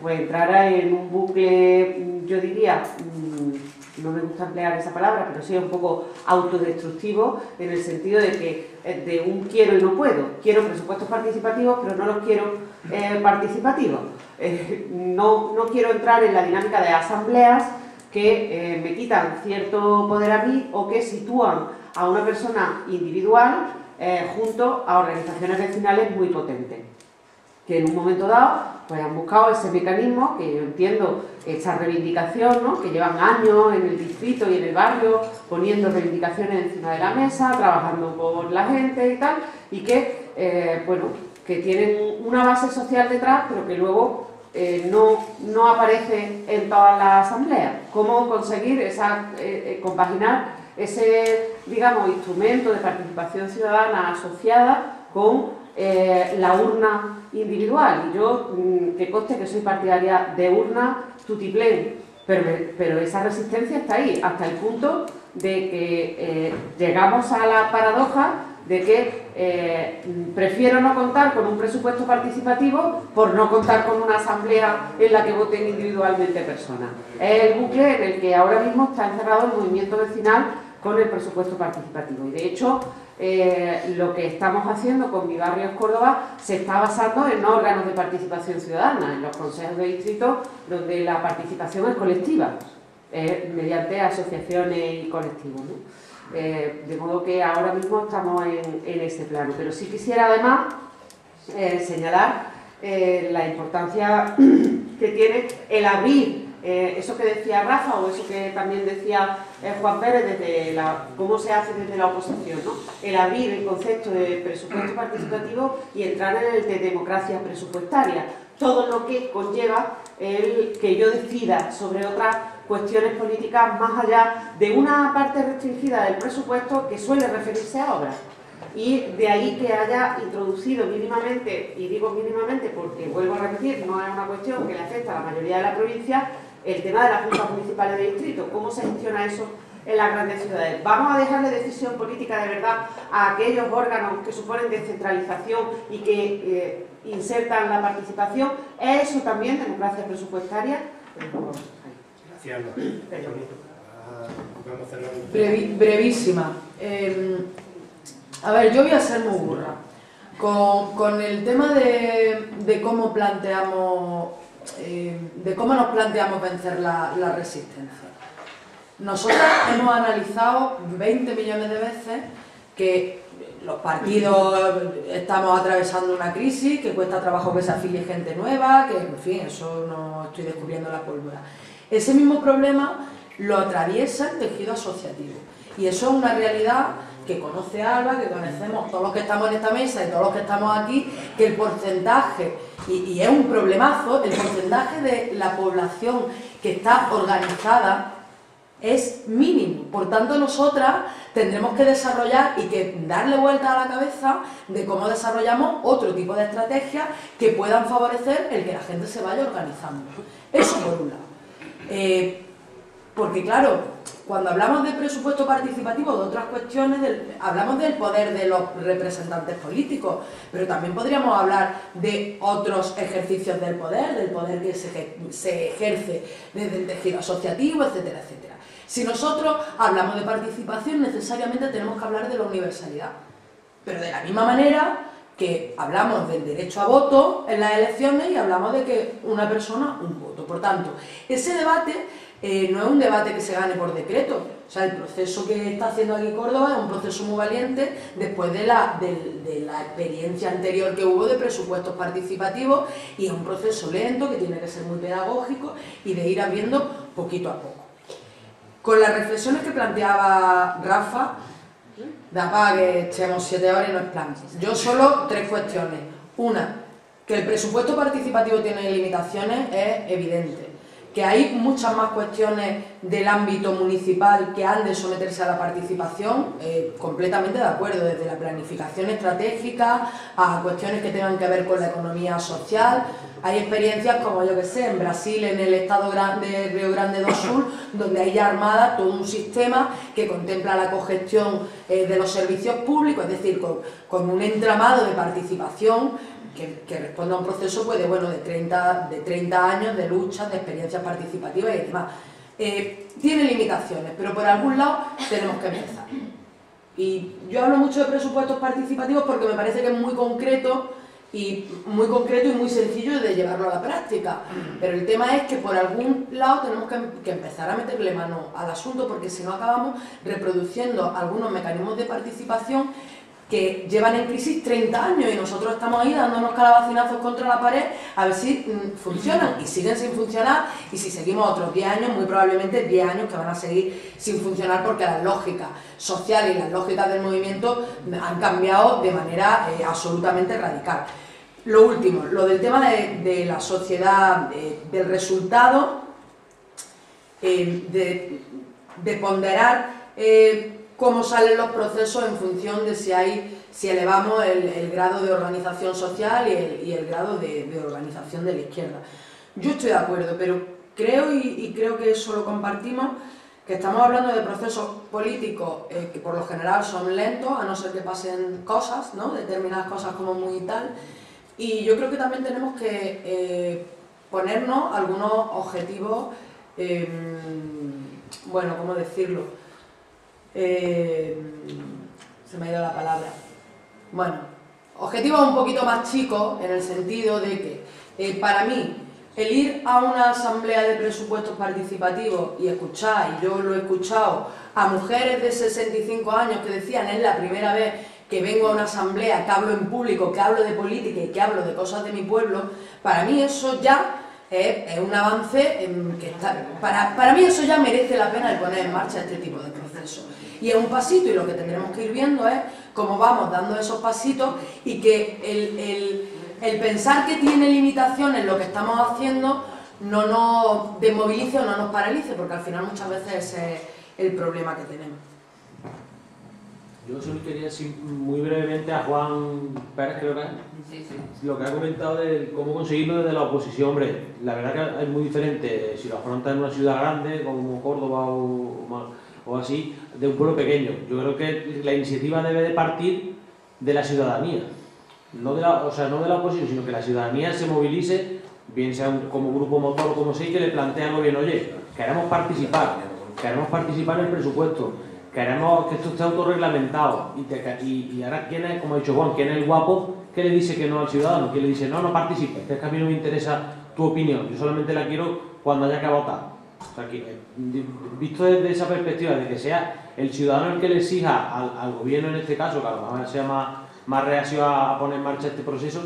pues entrara en un bucle, yo diría, mm, no me gusta emplear esa palabra, pero sí un poco autodestructivo, en el sentido de que eh, de un quiero y no puedo. Quiero presupuestos participativos, pero no los quiero eh, participativos. Eh, no, no quiero entrar en la dinámica de asambleas que me quitan cierto poder a mí o que sitúan a una persona individual junto a organizaciones vecinales muy potentes que en un momento dado pues han buscado ese mecanismo que yo entiendo esa reivindicación ¿no? que llevan años en el distrito y en el barrio poniendo reivindicaciones encima de la mesa trabajando por la gente y tal y que eh, bueno que tienen una base social detrás pero que luego eh, no, no aparece en todas las asambleas cómo conseguir esa eh, compaginar ese digamos instrumento de participación ciudadana asociada con eh, la urna individual. Yo, mm, que conste que soy partidaria de urna tutiplén, pero, pero esa resistencia está ahí, hasta el punto de que eh, llegamos a la paradoja de que eh, prefiero no contar con un presupuesto participativo por no contar con una asamblea en la que voten individualmente personas. Es el bucle en el que ahora mismo está encerrado el movimiento vecinal con el presupuesto participativo. Y de hecho, eh, lo que estamos haciendo con Mi Barrio Córdoba se está basando en órganos de participación ciudadana, en los consejos de distrito, donde la participación es colectiva, mediante asociaciones y colectivos. Eh, de modo que ahora mismo estamos en, en este plano. Pero sí quisiera además eh, señalar la importancia que tiene el abrir eh, eso que decía Rafa o eso que también decía eh, Juan Pérez desde la, cómo se hace desde la oposición, ¿no? el abrir el concepto de presupuesto participativo y entrar en el de democracia presupuestaria, todo lo que conlleva el que yo decida sobre otras cuestiones políticas más allá de una parte restringida del presupuesto que suele referirse a obras y de ahí que haya introducido mínimamente, y digo mínimamente porque vuelvo a repetir, no es una cuestión que le afecta a la mayoría de la provincia, el tema de las juntas municipales de distrito, cómo se gestiona eso en las grandes ciudades. Vamos a dejarle decisión política de verdad a aquellos órganos que suponen descentralización y que eh, insertan la participación. ¿Es eso también democracia presupuestaria? Gracias, brevísima. Eh, a ver, yo voy a ser muy burra. Con, con el tema de, de cómo planteamos, eh, de cómo nos planteamos vencer la, resistencia. Nosotros hemos analizado 20 millones de veces que los partidos estamos atravesando una crisis, que cuesta trabajo que se afilie gente nueva, que en fin, eso no estoy descubriendo la pólvora. Ese mismo problema lo atraviesa el tejido asociativo. Y eso es una realidad que conoce Alba, que conocemos todos los que estamos en esta mesa y todos los que estamos aquí, que el porcentaje, y, y es un problemazo, el porcentaje de la población que está organizada es mínimo. Por tanto, nosotras tendremos que desarrollar y que darle vuelta a la cabeza de cómo desarrollamos otro tipo de estrategias que puedan favorecer el que la gente se vaya organizando. Eso por un lado. Eh, porque claro, cuando hablamos de presupuesto participativo, de otras cuestiones, hablamos del poder de los representantes políticos, pero también podríamos hablar de otros ejercicios del poder, del poder que se ejerce desde el tejido asociativo, etcétera, etcétera. Si nosotros hablamos de participación, necesariamente tenemos que hablar de la universalidad. Pero de la misma manera que hablamos del derecho a voto en las elecciones y hablamos de que una persona, un voto. Por tanto, ese debate eh, no es un debate que se gane por decreto. O sea, el proceso que está haciendo aquí Córdoba es un proceso muy valiente después de la, de la experiencia anterior que hubo de presupuestos participativos y es un proceso lento que tiene que ser muy pedagógico y de ir abriendo poquito a poco. Con las reflexiones que planteaba Rafa, da para que echemos siete horas y no es. Yo solo tres cuestiones. Una, que el presupuesto participativo tiene limitaciones es evidente. Que hay muchas más cuestiones del ámbito municipal que han de someterse a la participación, eh, completamente de acuerdo, desde la planificación estratégica a cuestiones que tengan que ver con la economía social. Hay experiencias como yo que sé, en Brasil, en el estado grande, de Río Grande do Sul, donde hay ya armada todo un sistema que contempla la cogestión eh, de los servicios públicos, es decir, con un entramado de participación que, responde a un proceso pues, de, bueno, de, 30, de 30 años de lucha, de experiencias participativas y demás. Eh, tiene limitaciones, pero por algún lado tenemos que empezar. Y yo hablo mucho de presupuestos participativos porque me parece que es muy concreto y muy concreto y muy sencillo de llevarlo a la práctica. Pero el tema es que por algún lado tenemos que empezar a meterle mano al asunto porque si no acabamos reproduciendo algunos mecanismos de participación que llevan en crisis 30 años y nosotros estamos ahí dándonos calabacinazos contra la pared a ver si mm, funcionan y siguen sin funcionar y si seguimos otros 10 años, muy probablemente 10 años que van a seguir sin funcionar porque las lógicas sociales y las lógicas del movimiento han cambiado de manera eh, absolutamente radical. Lo último, lo del tema de, la sociedad, del resultado, eh, de, de ponderar eh, cómo salen los procesos en función de si hay, si elevamos el, grado de organización social y el, grado de, organización de la izquierda. Yo estoy de acuerdo, pero creo y, creo que eso lo compartimos, que estamos hablando de procesos políticos eh, que por lo general son lentos, a no ser que pasen cosas, ¿no? determinadas cosas como muy tal, y yo creo que también tenemos que eh, ponernos algunos objetivos, eh, bueno, ¿cómo decirlo? Eh, se me ha ido la palabra. Bueno, objetivos un poquito más chicos en el sentido de que eh, para mí el ir a una asamblea de presupuestos participativos y escuchar, y yo lo he escuchado, a mujeres de 65 años que decían es la primera vez que vengo a una asamblea, que hablo en público, que hablo de política y que hablo de cosas de mi pueblo, para mí eso ya es, un avance que está, para, para mí eso ya merece la pena de poner en marcha este tipo de Y es un pasito y lo que tendremos que ir viendo es cómo vamos dando esos pasitos y que el, el pensar que tiene limitaciones lo que estamos haciendo no nos desmovilice o no nos paralice, porque al final muchas veces ese es el problema que tenemos. Yo solo quería decir muy brevemente a Juan Pérez, creo que es, lo que ha comentado de cómo conseguirlo desde la oposición. Hombre, la verdad que es muy diferente si lo afronta en una ciudad grande como Córdoba o, o así, de un pueblo pequeño. Yo creo que la iniciativa debe de partir de la ciudadanía no de la, o sea, no de la oposición, sino que la ciudadanía se movilice, bien sea como grupo motor o como sea, y que le plantee al gobierno, oye, queremos participar, queremos participar en el presupuesto, queremos que esto esté autorreglamentado, y, y, ahora, ¿quién es, como ha dicho Juan, quién es el guapo que le dice que no al ciudadano? ¿Quién le dice, no, no participes, es que a mí no me interesa tu opinión, yo solamente la quiero cuando haya que votar? Que, visto desde esa perspectiva, de que sea el ciudadano el que le exija al, gobierno en este caso, que a lo mejor sea más más reacio a poner en marcha este proceso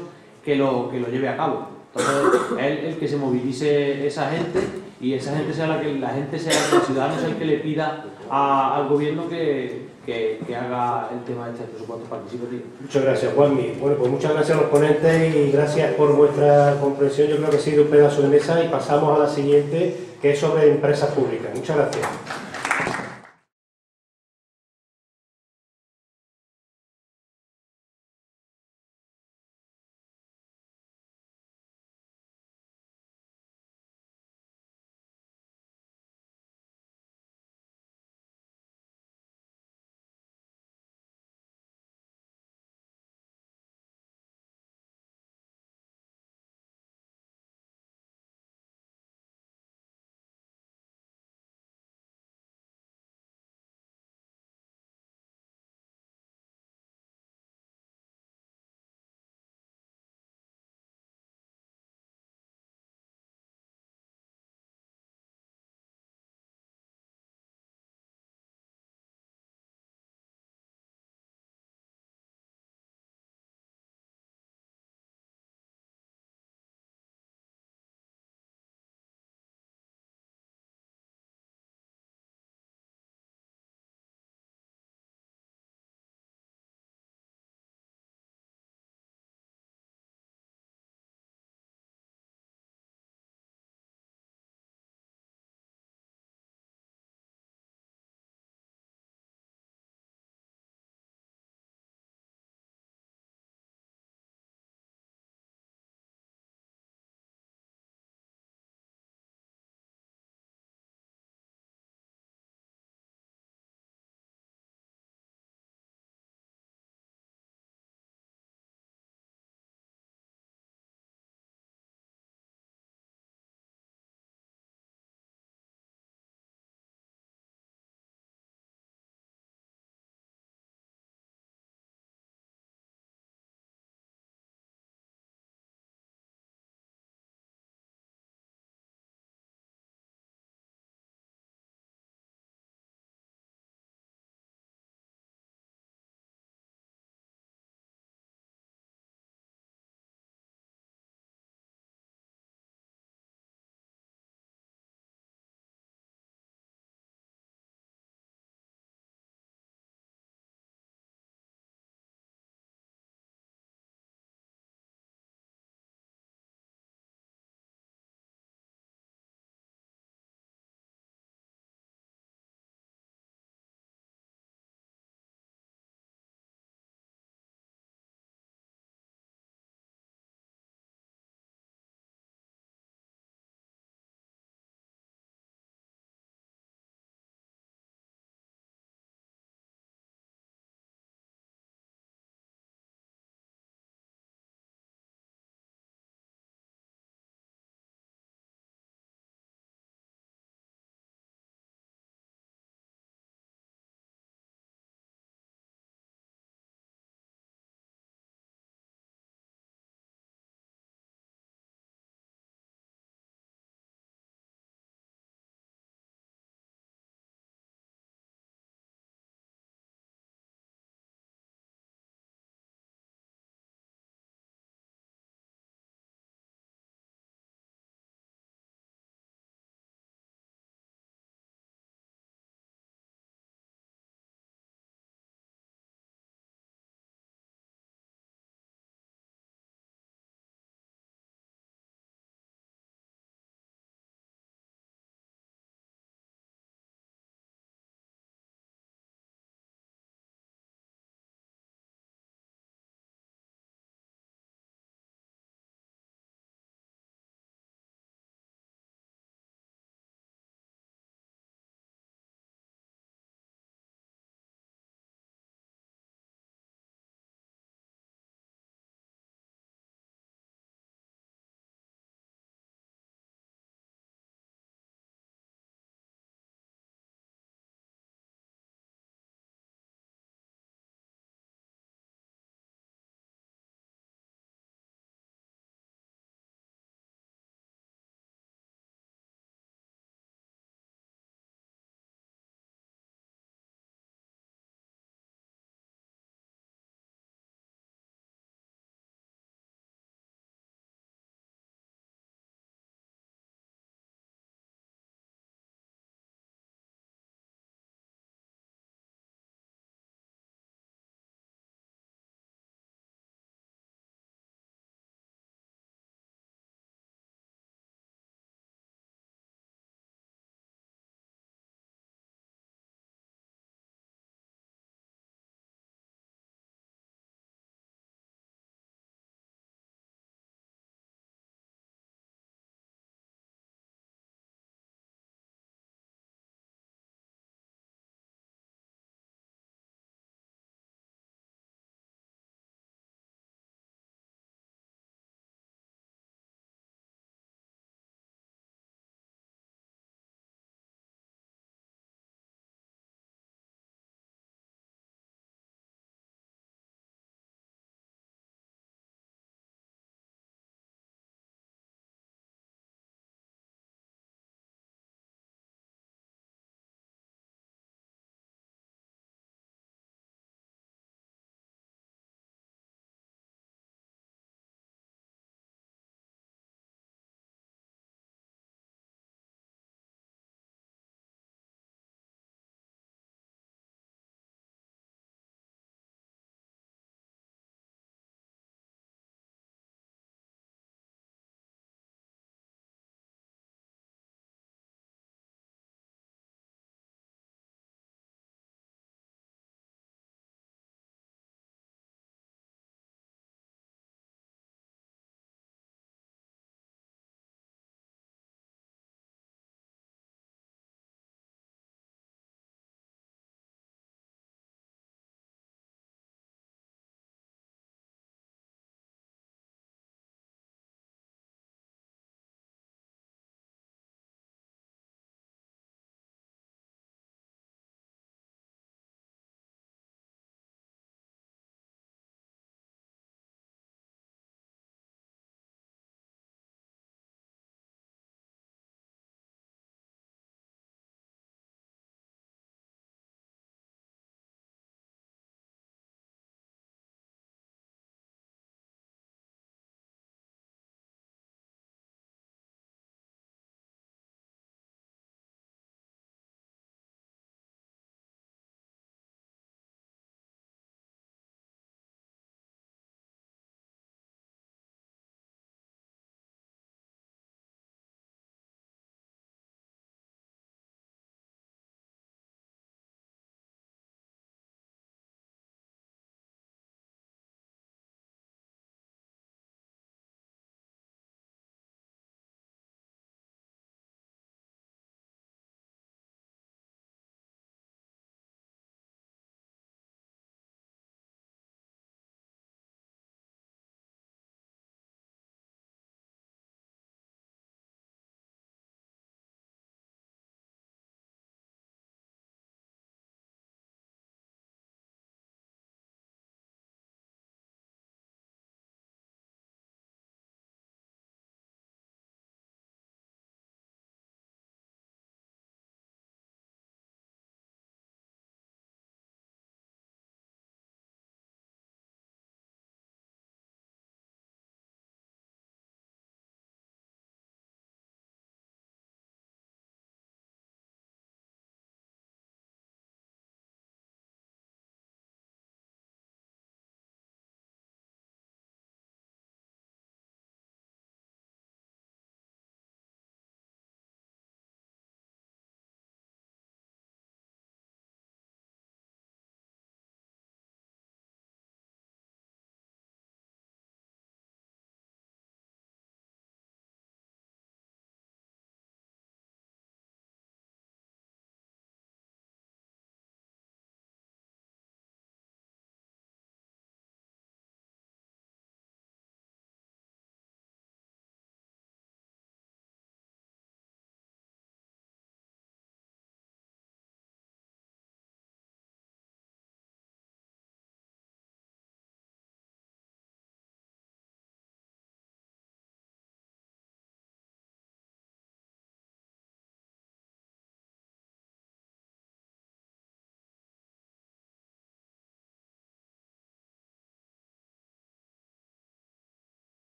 que lo, que lo lleve a cabo. Entonces, es el, que se movilice esa gente y esa gente sea la que la gente sea el ciudadano sea el que le pida al gobierno que, que, haga el tema de este presupuesto participativo. Muchas gracias, Juanmi. Bueno, pues muchas gracias a los ponentes y gracias por vuestra comprensión. Yo creo que ha sido un pedazo de mesa y pasamos a la siguiente, que es sobre empresas públicas. Muchas gracias.